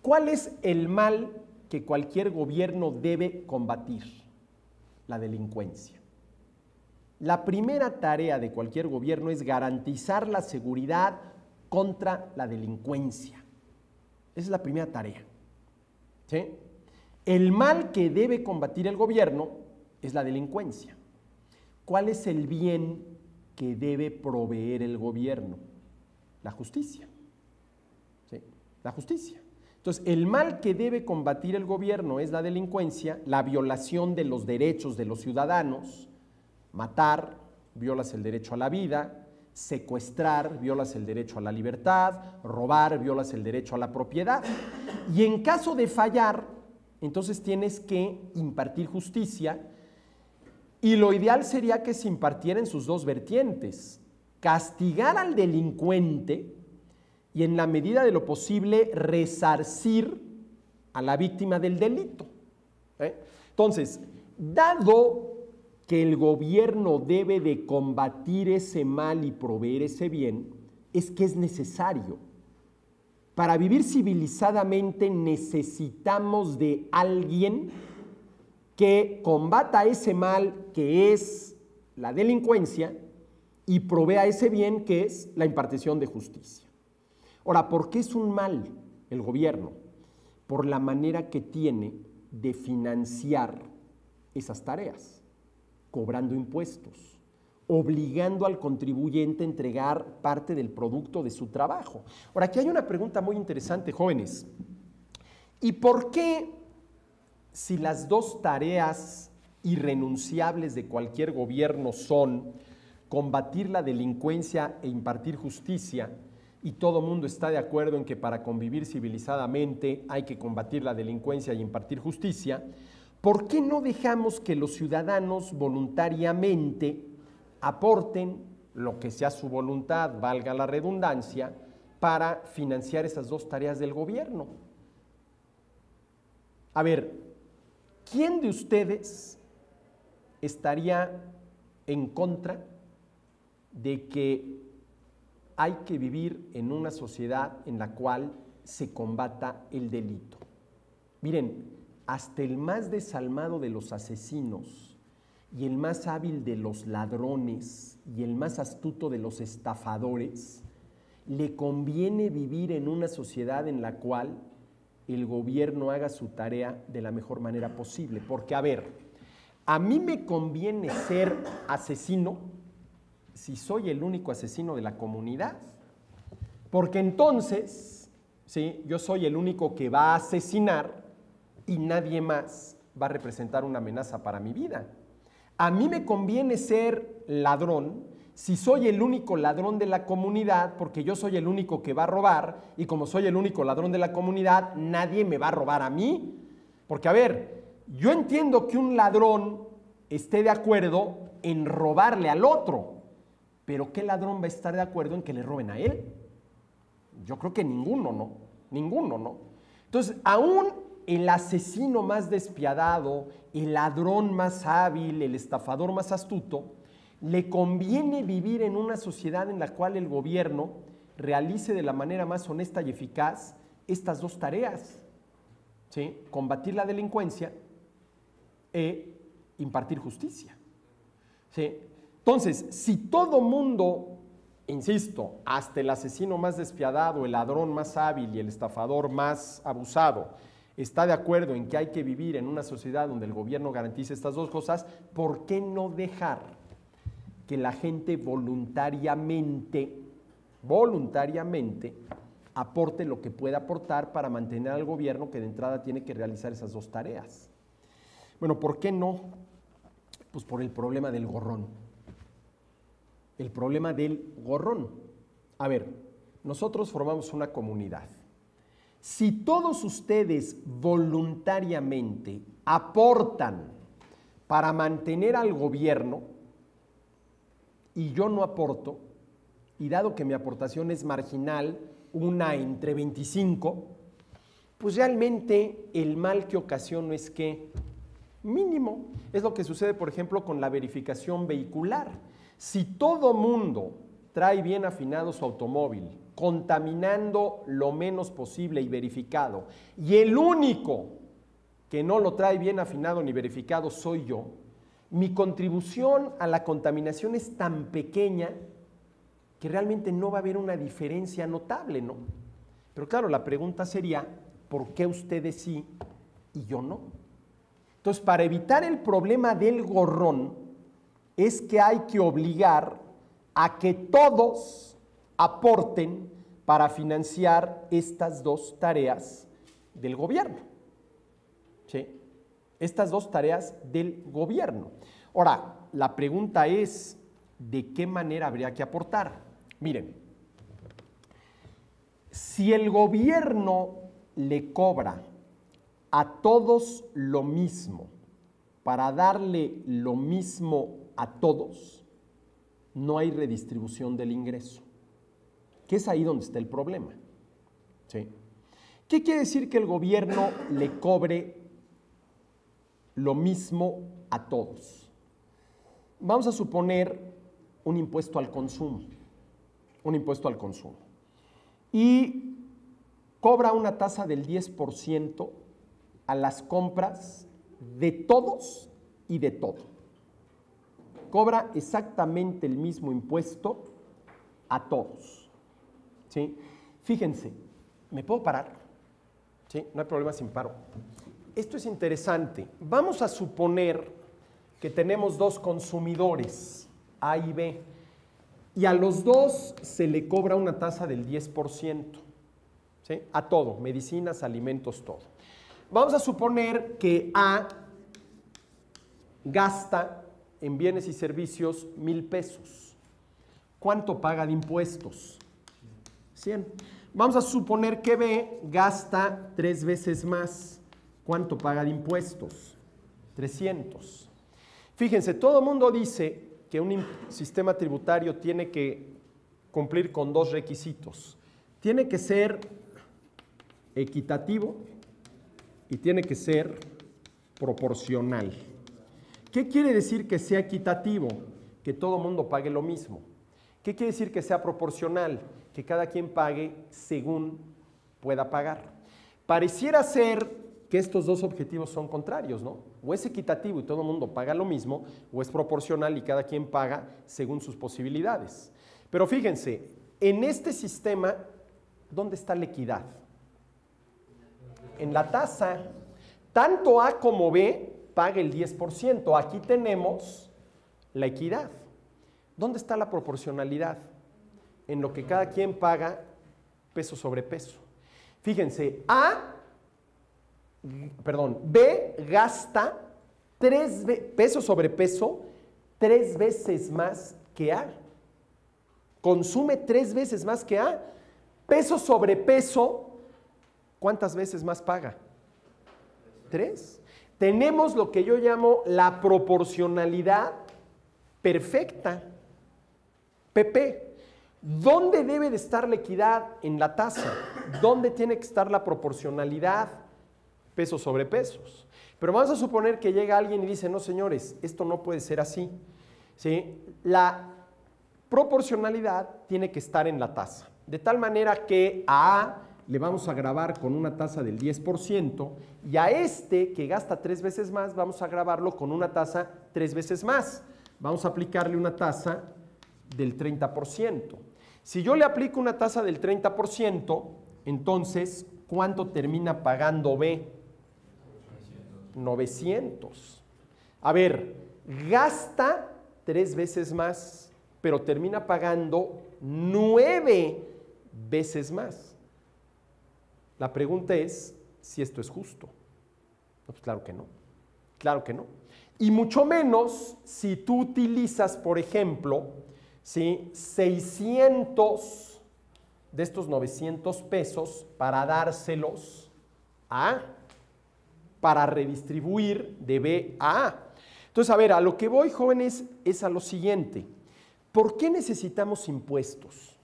¿Cuál es el mal que cualquier gobierno debe combatir? La delincuencia. La primera tarea de cualquier gobierno es garantizar la seguridad contra la delincuencia. Esa es la primera tarea. El mal que debe combatir el gobierno es la delincuencia. ¿Cuál es el bien que debe proveer el gobierno? La justicia. La justicia. Entonces, el mal que debe combatir el gobierno es la delincuencia, la violación de los derechos de los ciudadanos, matar, violas el derecho a la vida, secuestrar, violas el derecho a la libertad, robar, violas el derecho a la propiedad. Y en caso de fallar, entonces tienes que impartir justicia. Y lo ideal sería que se impartiera en sus dos vertientes, castigar al delincuente y en la medida de lo posible resarcir a la víctima del delito. ¿eh? Entonces, dado que el gobierno debe de combatir ese mal y proveer ese bien, es que es necesario. Para vivir civilizadamente necesitamos de alguien que combata ese mal que es la delincuencia y provea ese bien que es la impartición de justicia. Ahora, ¿por qué es un mal el gobierno? Por la manera que tiene de financiar esas tareas cobrando impuestos, obligando al contribuyente a entregar parte del producto de su trabajo. Ahora, aquí hay una pregunta muy interesante, jóvenes. ¿Y por qué si las dos tareas irrenunciables de cualquier gobierno son combatir la delincuencia e impartir justicia, y todo mundo está de acuerdo en que para convivir civilizadamente hay que combatir la delincuencia y impartir justicia, ¿por qué no dejamos que los ciudadanos voluntariamente aporten lo que sea su voluntad, valga la redundancia, para financiar esas dos tareas del gobierno? A ver, ¿quién de ustedes estaría en contra de que hay que vivir en una sociedad en la cual se combata el delito? Miren, hasta el más desalmado de los asesinos y el más hábil de los ladrones y el más astuto de los estafadores, le conviene vivir en una sociedad en la cual el gobierno haga su tarea de la mejor manera posible. Porque, a ver, a mí me conviene ser asesino si soy el único asesino de la comunidad. Porque entonces, ¿sí? yo soy el único que va a asesinar y nadie más va a representar una amenaza para mi vida. A mí me conviene ser ladrón si soy el único ladrón de la comunidad, porque yo soy el único que va a robar, y como soy el único ladrón de la comunidad, nadie me va a robar a mí. Porque, a ver, yo entiendo que un ladrón esté de acuerdo en robarle al otro, pero ¿qué ladrón va a estar de acuerdo en que le roben a él? Yo creo que ninguno, ¿no? Ninguno, ¿no? Entonces, aún el asesino más despiadado, el ladrón más hábil, el estafador más astuto, le conviene vivir en una sociedad en la cual el gobierno realice de la manera más honesta y eficaz estas dos tareas, ¿sí? combatir la delincuencia e impartir justicia. ¿sí? Entonces, si todo mundo, insisto, hasta el asesino más despiadado, el ladrón más hábil y el estafador más abusado, está de acuerdo en que hay que vivir en una sociedad donde el gobierno garantice estas dos cosas, ¿por qué no dejar que la gente voluntariamente, voluntariamente, aporte lo que pueda aportar para mantener al gobierno que de entrada tiene que realizar esas dos tareas? Bueno, ¿por qué no? Pues por el problema del gorrón. El problema del gorrón. A ver, nosotros formamos una comunidad si todos ustedes voluntariamente aportan para mantener al gobierno y yo no aporto, y dado que mi aportación es marginal, una entre 25, pues realmente el mal que ocasiono es que mínimo. Es lo que sucede, por ejemplo, con la verificación vehicular. Si todo mundo trae bien afinado su automóvil, contaminando lo menos posible y verificado, y el único que no lo trae bien afinado ni verificado soy yo, mi contribución a la contaminación es tan pequeña que realmente no va a haber una diferencia notable, ¿no? Pero claro, la pregunta sería, ¿por qué ustedes sí y yo no? Entonces, para evitar el problema del gorrón, es que hay que obligar a que todos aporten para financiar estas dos tareas del gobierno. ¿Sí? Estas dos tareas del gobierno. Ahora, la pregunta es, ¿de qué manera habría que aportar? Miren, si el gobierno le cobra a todos lo mismo para darle lo mismo a todos, no hay redistribución del ingreso, que es ahí donde está el problema. ¿Sí? ¿Qué quiere decir que el gobierno le cobre lo mismo a todos? Vamos a suponer un impuesto al consumo, un impuesto al consumo, y cobra una tasa del 10% a las compras de todos y de todo. Cobra exactamente el mismo impuesto a todos. ¿Sí? Fíjense, ¿me puedo parar? ¿Sí? No hay problema sin paro. Esto es interesante. Vamos a suponer que tenemos dos consumidores, A y B, y a los dos se le cobra una tasa del 10%. ¿sí? A todo, medicinas, alimentos, todo. Vamos a suponer que A gasta en bienes y servicios mil pesos. ¿Cuánto paga de impuestos? 100. Vamos a suponer que B gasta tres veces más. ¿Cuánto paga de impuestos? 300. Fíjense, todo el mundo dice que un sistema tributario tiene que cumplir con dos requisitos. Tiene que ser equitativo y tiene que ser proporcional. ¿Qué quiere decir que sea equitativo? Que todo mundo pague lo mismo. ¿Qué quiere decir que sea proporcional? Que cada quien pague según pueda pagar. Pareciera ser que estos dos objetivos son contrarios, ¿no? O es equitativo y todo el mundo paga lo mismo, o es proporcional y cada quien paga según sus posibilidades. Pero fíjense, en este sistema, ¿dónde está la equidad? en la tasa, tanto A como B paga el 10%. Aquí tenemos la equidad. ¿Dónde está la proporcionalidad? En lo que cada quien paga peso sobre peso. Fíjense, A, perdón, B gasta tres peso sobre peso tres veces más que A. Consume tres veces más que A. Peso sobre peso ¿cuántas veces más paga? Tres. Tenemos lo que yo llamo la proporcionalidad perfecta. PP. ¿Dónde debe de estar la equidad en la tasa? ¿Dónde tiene que estar la proporcionalidad? Pesos sobre pesos. Pero vamos a suponer que llega alguien y dice, no señores, esto no puede ser así. ¿Sí? La proporcionalidad tiene que estar en la tasa. De tal manera que a A le vamos a grabar con una tasa del 10% y a este que gasta tres veces más vamos a grabarlo con una tasa tres veces más. Vamos a aplicarle una tasa del 30%. Si yo le aplico una tasa del 30%, entonces, ¿cuánto termina pagando B? 900. A ver, gasta tres veces más, pero termina pagando nueve veces más. La pregunta es si esto es justo. pues claro que no. Claro que no. Y mucho menos si tú utilizas, por ejemplo, ¿sí? 600 de estos 900 pesos para dárselos a para redistribuir de B a A. Entonces, a ver, a lo que voy, jóvenes, es a lo siguiente. ¿Por qué necesitamos impuestos?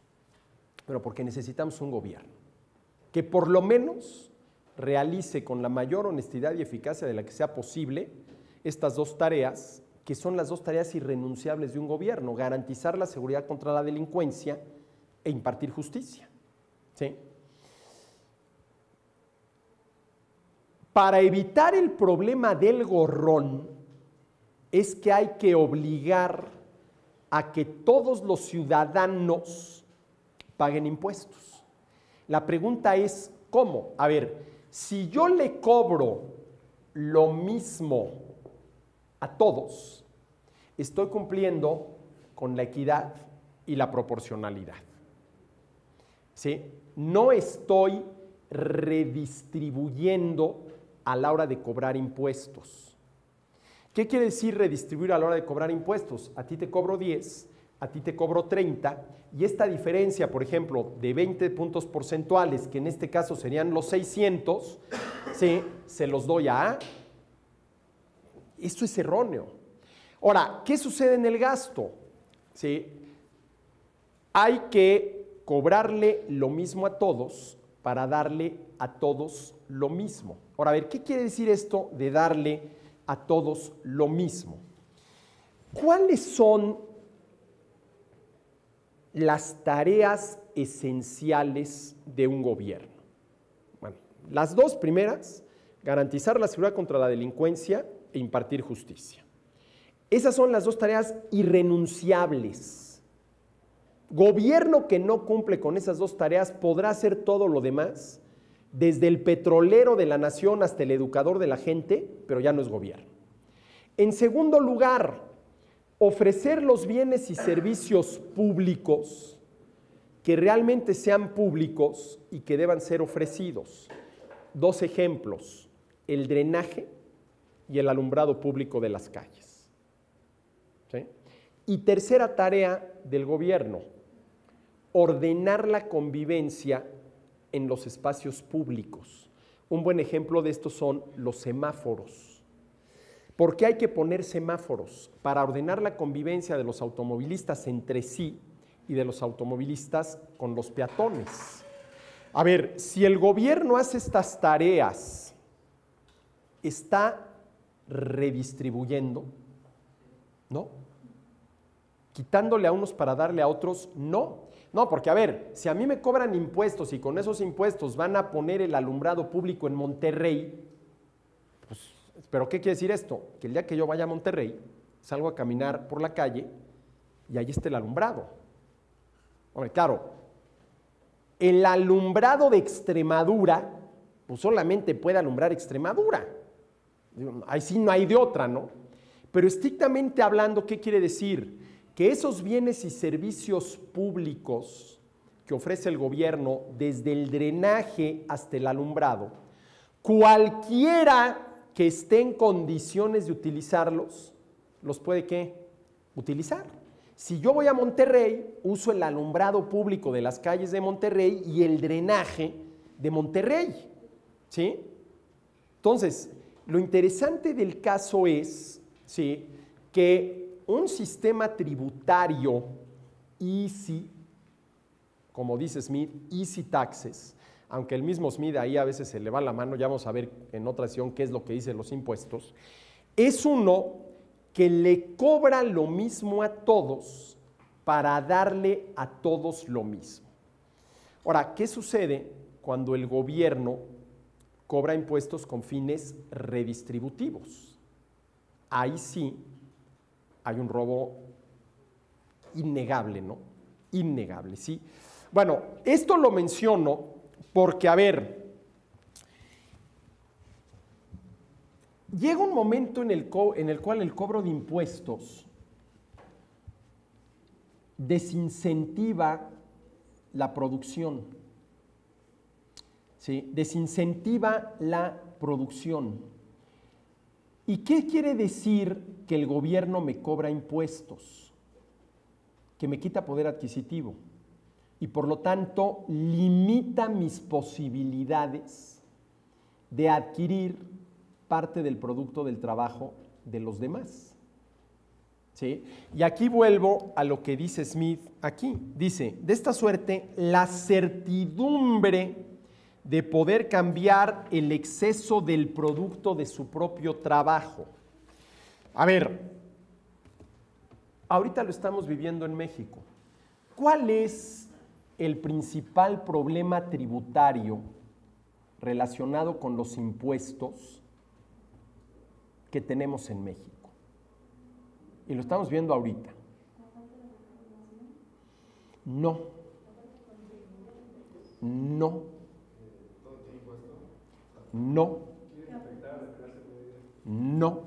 Pero porque necesitamos un gobierno que por lo menos realice con la mayor honestidad y eficacia de la que sea posible estas dos tareas, que son las dos tareas irrenunciables de un gobierno, garantizar la seguridad contra la delincuencia e impartir justicia. Para evitar el problema del gorrón, es que hay que obligar a que todos los ciudadanos paguen impuestos. La pregunta es, ¿cómo? A ver, si yo le cobro lo mismo a todos, estoy cumpliendo con la equidad y la proporcionalidad. ¿Sí? No estoy redistribuyendo a la hora de cobrar impuestos. ¿Qué quiere decir redistribuir a la hora de cobrar impuestos? A ti te cobro 10, a ti te cobro 30, y esta diferencia, por ejemplo, de 20 puntos porcentuales, que en este caso serían los 600, ¿sí? se los doy a... Esto es erróneo. Ahora, ¿qué sucede en el gasto? ¿Sí? Hay que cobrarle lo mismo a todos para darle a todos lo mismo. Ahora, a ver, ¿qué quiere decir esto de darle a todos lo mismo? ¿Cuáles son las tareas esenciales de un gobierno? Bueno, las dos primeras, garantizar la seguridad contra la delincuencia e impartir justicia. Esas son las dos tareas irrenunciables. Gobierno que no cumple con esas dos tareas podrá hacer todo lo demás, desde el petrolero de la nación hasta el educador de la gente, pero ya no es gobierno. En segundo lugar, ofrecer los bienes y servicios públicos que realmente sean públicos y que deban ser ofrecidos. Dos ejemplos, el drenaje y el alumbrado público de las calles. Y tercera tarea del gobierno, ordenar la convivencia en los espacios públicos. Un buen ejemplo de esto son los semáforos. ¿Por qué hay que poner semáforos? Para ordenar la convivencia de los automovilistas entre sí y de los automovilistas con los peatones. A ver, si el gobierno hace estas tareas, está redistribuyendo, ¿no? Quitándole a unos para darle a otros, no. No, porque a ver, si a mí me cobran impuestos y con esos impuestos van a poner el alumbrado público en Monterrey, pues, ¿pero qué quiere decir esto? Que el día que yo vaya a Monterrey, salgo a caminar por la calle y ahí está el alumbrado. Hombre, claro, el alumbrado de Extremadura, pues solamente puede alumbrar Extremadura. Ahí sí no hay de otra, ¿no? Pero estrictamente hablando, ¿qué quiere decir? Que esos bienes y servicios públicos que ofrece el gobierno, desde el drenaje hasta el alumbrado, cualquiera que esté en condiciones de utilizarlos, los puede ¿qué? utilizar. Si yo voy a Monterrey, uso el alumbrado público de las calles de Monterrey y el drenaje de Monterrey. ¿Sí? Entonces, lo interesante del caso es ¿sí? que un sistema tributario easy, como dice Smith, easy taxes, aunque el mismo Smith ahí a veces se le va la mano, ya vamos a ver en otra sesión qué es lo que dicen los impuestos, es uno que le cobra lo mismo a todos para darle a todos lo mismo. Ahora, ¿qué sucede cuando el gobierno cobra impuestos con fines redistributivos. Ahí sí hay un robo innegable, ¿no? Innegable, ¿sí? Bueno, esto lo menciono porque, a ver, llega un momento en el, cual el cobro de impuestos desincentiva la producción desincentiva la producción. ¿Y qué quiere decir que el gobierno me cobra impuestos? Que me quita poder adquisitivo y por lo tanto limita mis posibilidades de adquirir parte del producto del trabajo de los demás. ¿Sí? Y aquí vuelvo a lo que dice Smith aquí. Dice, de esta suerte, la certidumbre de poder cambiar el exceso del producto de su propio trabajo. A ver, ahorita lo estamos viviendo en México. ¿Cuál es el principal problema tributario relacionado con los impuestos que tenemos en México? Y lo estamos viendo ahorita. No. No. No. No.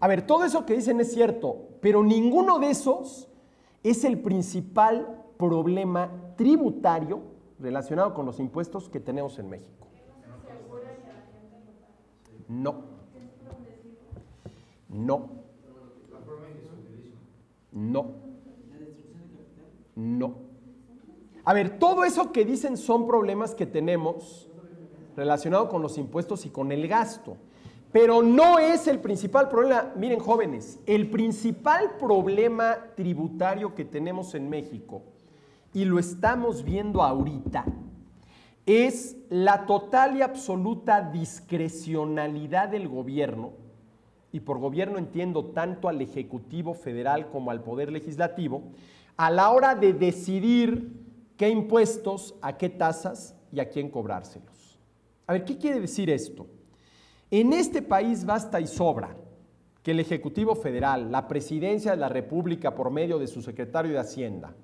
A ver, todo eso que dicen es cierto, pero ninguno de esos es el principal problema tributario relacionado con los impuestos que tenemos en México. No. No. No. No. A ver, todo eso que dicen son problemas que tenemos relacionados con los impuestos y con el gasto. Pero no es el principal problema. Miren, jóvenes, el principal problema tributario que tenemos en México, y lo estamos viendo ahorita, es la total y absoluta discrecionalidad del gobierno, y por gobierno entiendo tanto al Ejecutivo Federal como al Poder Legislativo, a la hora de decidir qué impuestos, a qué tasas y a quién cobrárselos. A ver, ¿qué quiere decir esto? En este país basta y sobra que el Ejecutivo Federal, la Presidencia de la República por medio de su secretario de Hacienda,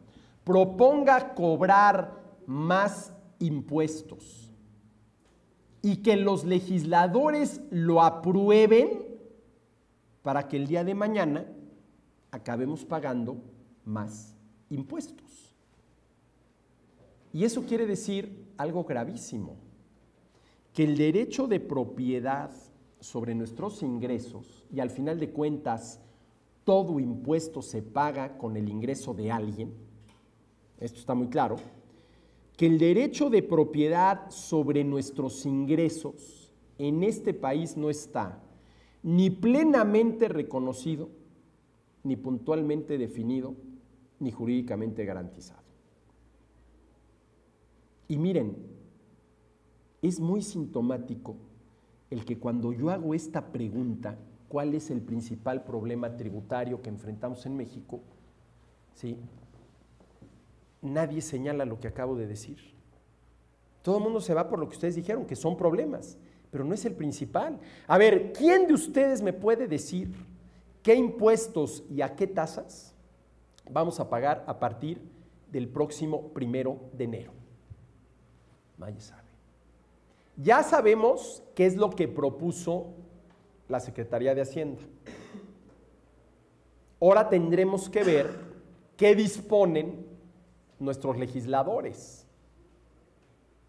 proponga cobrar más impuestos y que los legisladores lo aprueben para que el día de mañana acabemos pagando más impuestos. Y eso quiere decir algo gravísimo que el derecho de propiedad sobre nuestros ingresos, y al final de cuentas todo impuesto se paga con el ingreso de alguien, esto está muy claro, que el derecho de propiedad sobre nuestros ingresos en este país no está ni plenamente reconocido, ni puntualmente definido, ni jurídicamente garantizado. Y miren, es muy sintomático el que cuando yo hago esta pregunta, ¿cuál es el principal problema tributario que enfrentamos en México? ¿Sí? Nadie señala lo que acabo de decir. Todo el mundo se va por lo que ustedes dijeron, que son problemas, pero no es el principal. A ver, ¿quién de ustedes me puede decir qué impuestos y a qué tasas vamos a pagar a partir del próximo primero de enero? Nadie sabe. Ya sabemos qué es lo que propuso la Secretaría de Hacienda. Ahora tendremos que ver qué disponen nuestros legisladores.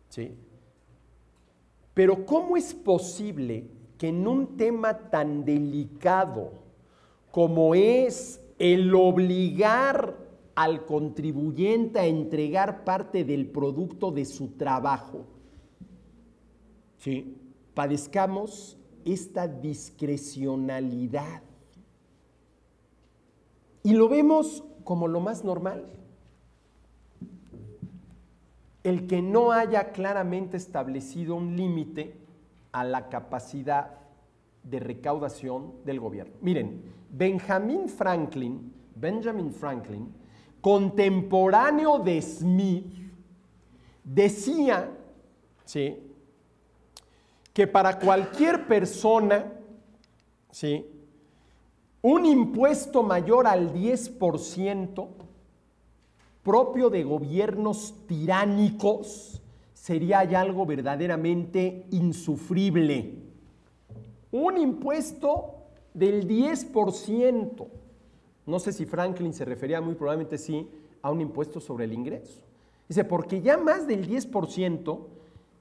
¿Sí? Pero ¿cómo es posible que en un tema tan delicado como es el obligar al contribuyente a entregar parte del producto de su trabajo, ¿sí? padezcamos esta discrecionalidad. Y lo vemos como lo más normal. El que no haya claramente establecido un límite a la capacidad de recaudación del gobierno. Miren, Benjamin Franklin, Benjamin Franklin, contemporáneo de Smith, decía, ¿sí? que para cualquier persona, ¿sí? un impuesto mayor al 10% propio de gobiernos tiránicos sería ya algo verdaderamente insufrible. Un impuesto del 10%. No sé si Franklin se refería muy probablemente sí a un impuesto sobre el ingreso. Dice, porque ya más del 10%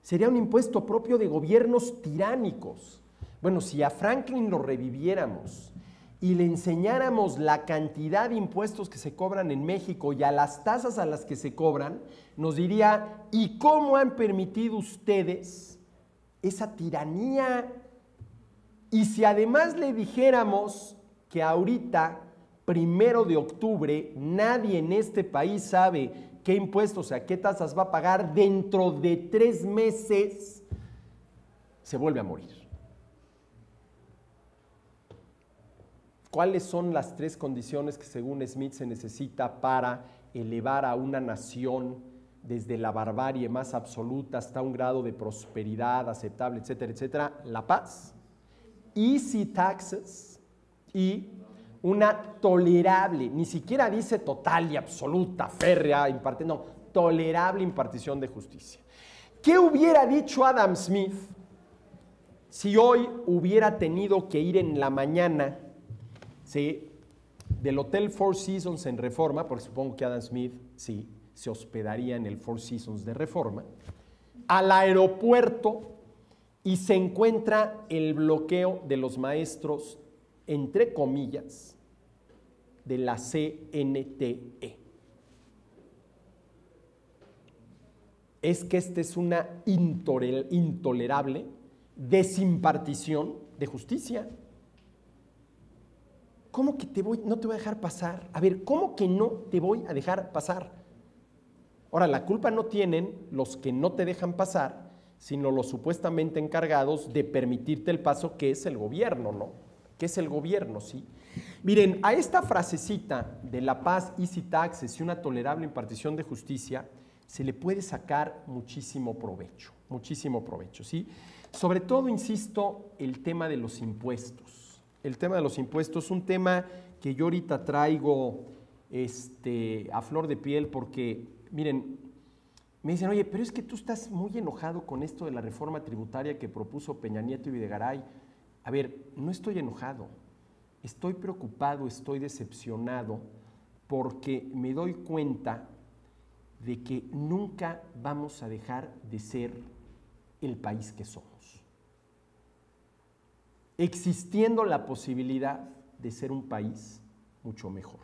Sería un impuesto propio de gobiernos tiránicos. Bueno, si a Franklin lo reviviéramos y le enseñáramos la cantidad de impuestos que se cobran en México y a las tasas a las que se cobran, nos diría, ¿y cómo han permitido ustedes esa tiranía? Y si además le dijéramos que ahorita, primero de octubre, nadie en este país sabe qué impuestos, a qué tasas va a pagar dentro de tres meses, se vuelve a morir. ¿Cuáles son las tres condiciones que según Smith se necesita para elevar a una nación desde la barbarie más absoluta hasta un grado de prosperidad aceptable, etcétera, etcétera? La paz, easy taxes y una tolerable, ni siquiera dice total y absoluta, férrea, impartición, no, tolerable impartición de justicia. ¿Qué hubiera dicho Adam Smith si hoy hubiera tenido que ir en la mañana ¿sí? del Hotel Four Seasons en Reforma, porque supongo que Adam Smith sí, se hospedaría en el Four Seasons de Reforma, al aeropuerto y se encuentra el bloqueo de los maestros, entre comillas, de la CNTE. Es que esta es una intolerable desimpartición de justicia. ¿Cómo que te voy, no te voy a dejar pasar? A ver, ¿cómo que no te voy a dejar pasar? Ahora, la culpa no tienen los que no te dejan pasar, sino los supuestamente encargados de permitirte el paso, que es el gobierno, ¿no? Que es el gobierno, ¿sí? Miren, a esta frasecita de la paz, easy taxes y una tolerable impartición de justicia, se le puede sacar muchísimo provecho, muchísimo provecho, ¿sí? Sobre todo, insisto, el tema de los impuestos. El tema de los impuestos es un tema que yo ahorita traigo este, a flor de piel porque, miren, me dicen, oye, pero es que tú estás muy enojado con esto de la reforma tributaria que propuso Peña Nieto y Videgaray. A ver, no estoy enojado, estoy preocupado, estoy decepcionado porque me doy cuenta de que nunca vamos a dejar de ser el país que somos existiendo la posibilidad de ser un país mucho mejor,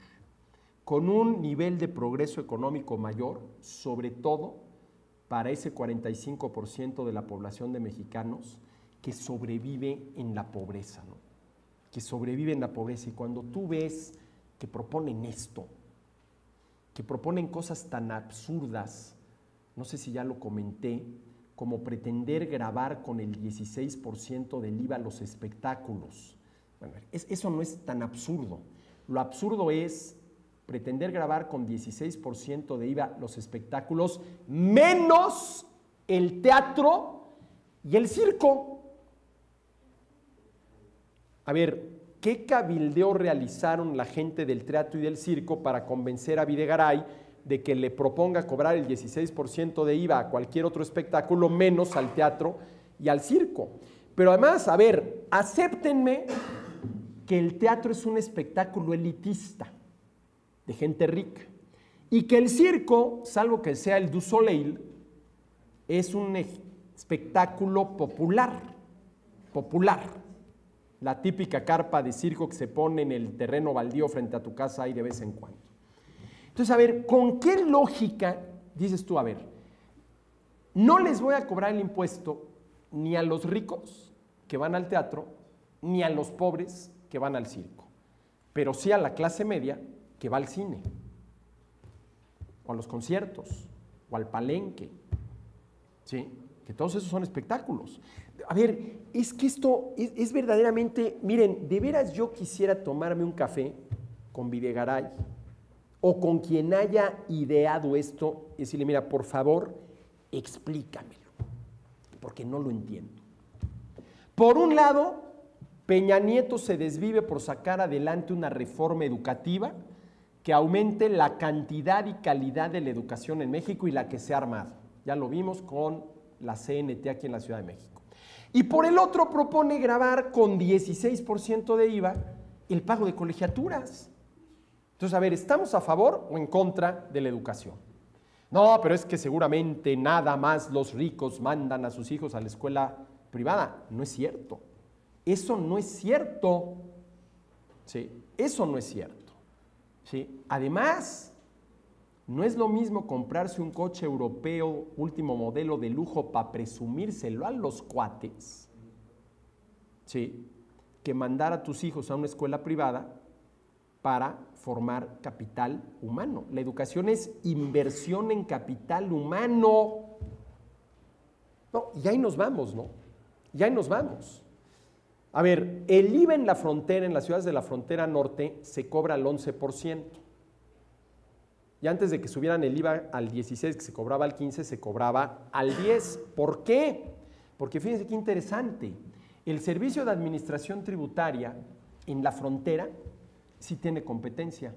con un nivel de progreso económico mayor, sobre todo para ese 45% de la población de mexicanos que sobrevive en la pobreza, ¿no? que sobrevive en la pobreza. Y cuando tú ves que proponen esto, que proponen cosas tan absurdas, no sé si ya lo comenté, como pretender grabar con el 16% del IVA los espectáculos. Bueno, eso no es tan absurdo. Lo absurdo es pretender grabar con 16% de IVA los espectáculos menos el teatro y el circo. A ver, ¿qué cabildeo realizaron la gente del teatro y del circo para convencer a Videgaray de que le proponga cobrar el 16% de IVA a cualquier otro espectáculo, menos al teatro y al circo. Pero además, a ver, acéptenme que el teatro es un espectáculo elitista, de gente rica, y que el circo, salvo que sea el du Soleil, es un espectáculo popular, popular. La típica carpa de circo que se pone en el terreno baldío frente a tu casa ahí de vez en cuando. Entonces, a ver, ¿con qué lógica dices tú, a ver, no les voy a cobrar el impuesto ni a los ricos que van al teatro, ni a los pobres que van al circo, pero sí a la clase media que va al cine, o a los conciertos, o al palenque, ¿sí? Que todos esos son espectáculos. A ver, es que esto es, verdaderamente, miren, de veras yo quisiera tomarme un café con Videgaray, o con quien haya ideado esto, decirle, mira, por favor, explícamelo, porque no lo entiendo. Por un lado, Peña Nieto se desvive por sacar adelante una reforma educativa que aumente la cantidad y calidad de la educación en México y la que se ha armado. Ya lo vimos con la CNT aquí en la Ciudad de México. Y por el otro propone grabar con 16% de IVA el pago de colegiaturas. Entonces, a ver, ¿estamos a favor o en contra de la educación? No, pero es que seguramente nada más los ricos mandan a sus hijos a la escuela privada. No es cierto. Eso no es cierto. ¿Sí? Eso no es cierto. ¿Sí? Además, no es lo mismo comprarse un coche europeo último modelo de lujo para presumírselo a los cuates, ¿sí? que mandar a tus hijos a una escuela privada para formar capital humano. La educación es inversión en capital humano. No, y ahí nos vamos, ¿no? Y ahí nos vamos. A ver, el IVA en la frontera, en las ciudades de la frontera norte, se cobra al 11%. Y antes de que subieran el IVA al 16, que se cobraba al 15, se cobraba al 10. ¿Por qué? Porque fíjense qué interesante. El Servicio de Administración Tributaria en la frontera sí tiene competencia.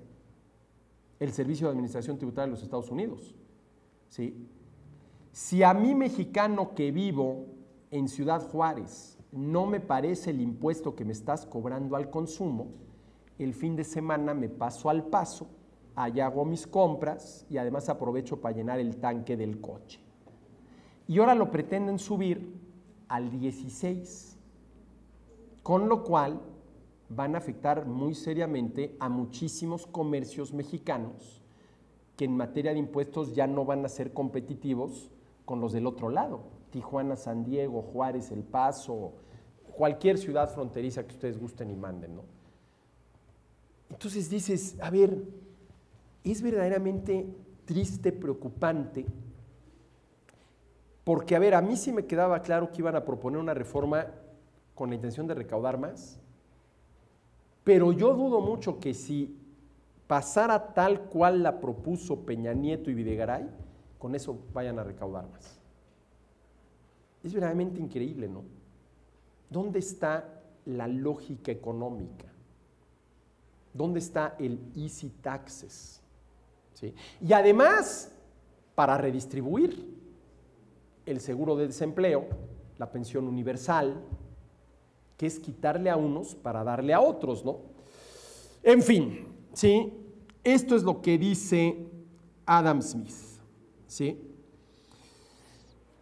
El Servicio de Administración Tributaria de los Estados Unidos. Si a mí mexicano que vivo en Ciudad Juárez no me parece el impuesto que me estás cobrando al consumo, el fin de semana me paso al paso, allá hago mis compras y además aprovecho para llenar el tanque del coche. Y ahora lo pretenden subir al 16, con lo cual van a afectar muy seriamente a muchísimos comercios mexicanos que en materia de impuestos ya no van a ser competitivos con los del otro lado. Tijuana, San Diego, Juárez, El Paso, cualquier ciudad fronteriza que ustedes gusten y manden, ¿no? Entonces dices, a ver, es verdaderamente triste, preocupante, porque, a ver, a mí sí me quedaba claro que iban a proponer una reforma con la intención de recaudar más, pero yo dudo mucho que si pasara tal cual la propuso Peña Nieto y Videgaray, con eso vayan a recaudar más. Es verdaderamente increíble, ¿no? ¿Dónde está la lógica económica? ¿Dónde está el easy taxes? ¿Sí? Y además, para redistribuir el seguro de desempleo, la pensión universal, que es quitarle a unos para darle a otros, ¿no? En fin, ¿sí? Esto es lo que dice Adam Smith, ¿sí?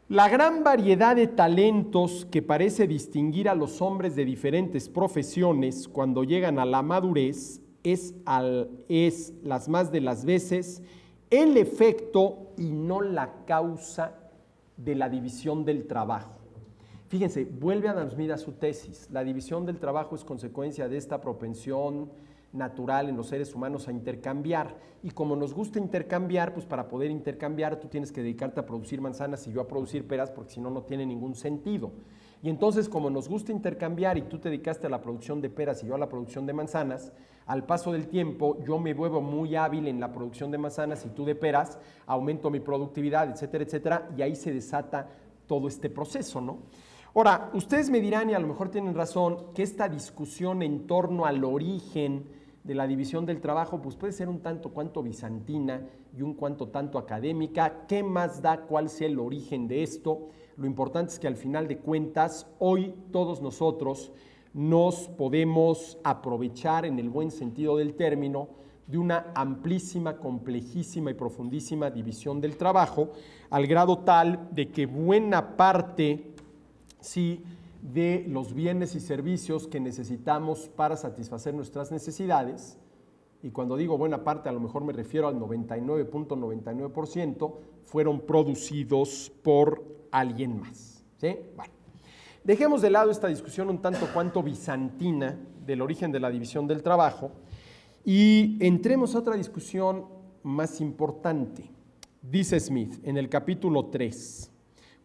La gran variedad de talentos que parece distinguir a los hombres de diferentes profesiones cuando llegan a la madurez es, al, es las más de las veces el efecto y no la causa de la división del trabajo. Fíjense, vuelve Adam Smith a su tesis. La división del trabajo es consecuencia de esta propensión natural en los seres humanos a intercambiar. Y como nos gusta intercambiar, pues para poder intercambiar tú tienes que dedicarte a producir manzanas y yo a producir peras, porque si no, no tiene ningún sentido. Y entonces, como nos gusta intercambiar y tú te dedicaste a la producción de peras y yo a la producción de manzanas, al paso del tiempo yo me vuelvo muy hábil en la producción de manzanas y tú de peras, aumento mi productividad, etcétera, etcétera, y ahí se desata todo este proceso, ¿no? Ahora, ustedes me dirán, y a lo mejor tienen razón, que esta discusión en torno al origen de la división del trabajo, pues puede ser un tanto cuanto bizantina y un cuanto tanto académica. ¿Qué más da cuál sea el origen de esto? Lo importante es que al final de cuentas, hoy todos nosotros nos podemos aprovechar en el buen sentido del término de una amplísima, complejísima y profundísima división del trabajo, al grado tal de que buena parte, sí, de los bienes y servicios que necesitamos para satisfacer nuestras necesidades, y cuando digo buena parte a lo mejor me refiero al 99.99%, fueron producidos por alguien más. dejemos de lado esta discusión un tanto cuanto bizantina del origen de la división del trabajo y entremos a otra discusión más importante. Dice Smith en el capítulo 3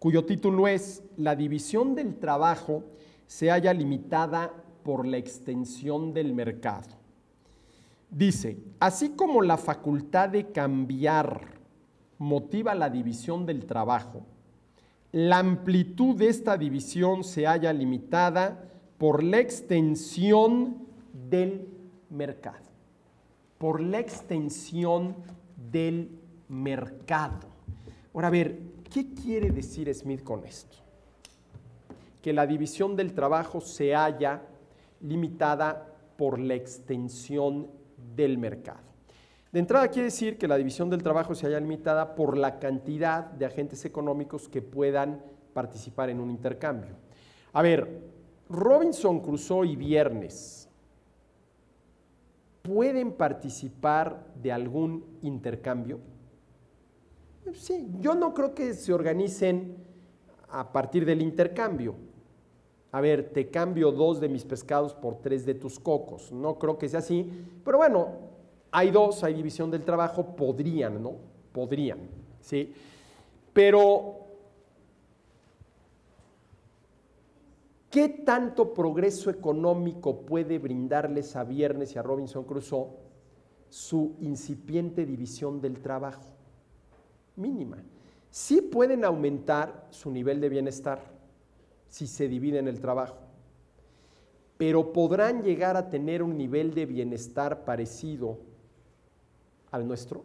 cuyo título es La división del trabajo se haya limitada por la extensión del mercado. Dice, así como la facultad de cambiar motiva la división del trabajo, la amplitud de esta división se haya limitada por la extensión del mercado. Por la extensión del mercado. Ahora, a ver, ¿Qué quiere decir Smith con esto? Que la división del trabajo se haya limitada por la extensión del mercado. De entrada quiere decir que la división del trabajo se haya limitada por la cantidad de agentes económicos que puedan participar en un intercambio. A ver, Robinson Crusoe y Viernes pueden participar de algún intercambio. Sí, yo no creo que se organicen a partir del intercambio. A ver, te cambio dos de mis pescados por tres de tus cocos. No creo que sea así, pero bueno, hay dos, hay división del trabajo, podrían, ¿no? Podrían, ¿sí? Pero, ¿qué tanto progreso económico puede brindarles a Viernes y a Robinson Crusoe su incipiente división del trabajo? Mínima. Sí pueden aumentar su nivel de bienestar si se dividen el trabajo. pero podrán llegar a tener un nivel de bienestar parecido al nuestro?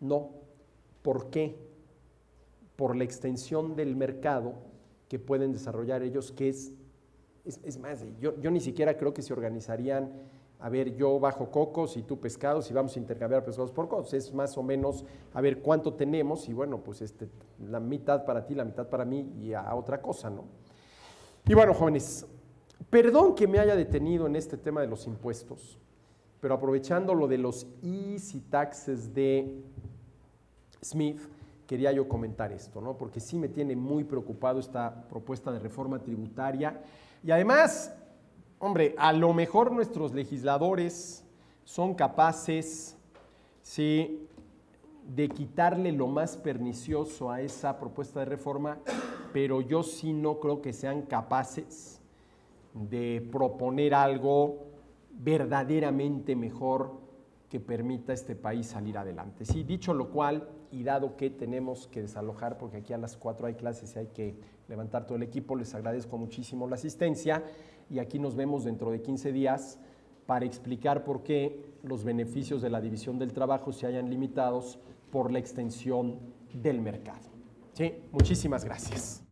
No. ¿Por qué? Por la extensión del mercado que pueden desarrollar ellos, que es, es, más, yo, yo ni siquiera creo que se organizarían a ver, yo bajo cocos y tú pescados y vamos a intercambiar pescados por cocos. Es más o menos a ver cuánto tenemos y bueno, pues este, la mitad para ti, la mitad para mí y a otra cosa, ¿no? Y bueno, jóvenes, perdón que me haya detenido en este tema de los impuestos, pero aprovechando lo de los easy taxes de Smith, quería yo comentar esto, ¿no? Porque sí me tiene muy preocupado esta propuesta de reforma tributaria y además hombre, a lo mejor nuestros legisladores son capaces, de quitarle lo más pernicioso a esa propuesta de reforma, pero yo sí no creo que sean capaces de proponer algo verdaderamente mejor que permita a este país salir adelante. Sí, dicho lo cual, y dado que tenemos que desalojar, porque aquí a las cuatro hay clases y hay que levantar todo el equipo, les agradezco muchísimo la asistencia y aquí nos vemos dentro de 15 días para explicar por qué los beneficios de la división del trabajo se hayan limitados por la extensión del mercado. ¿Sí? Muchísimas gracias.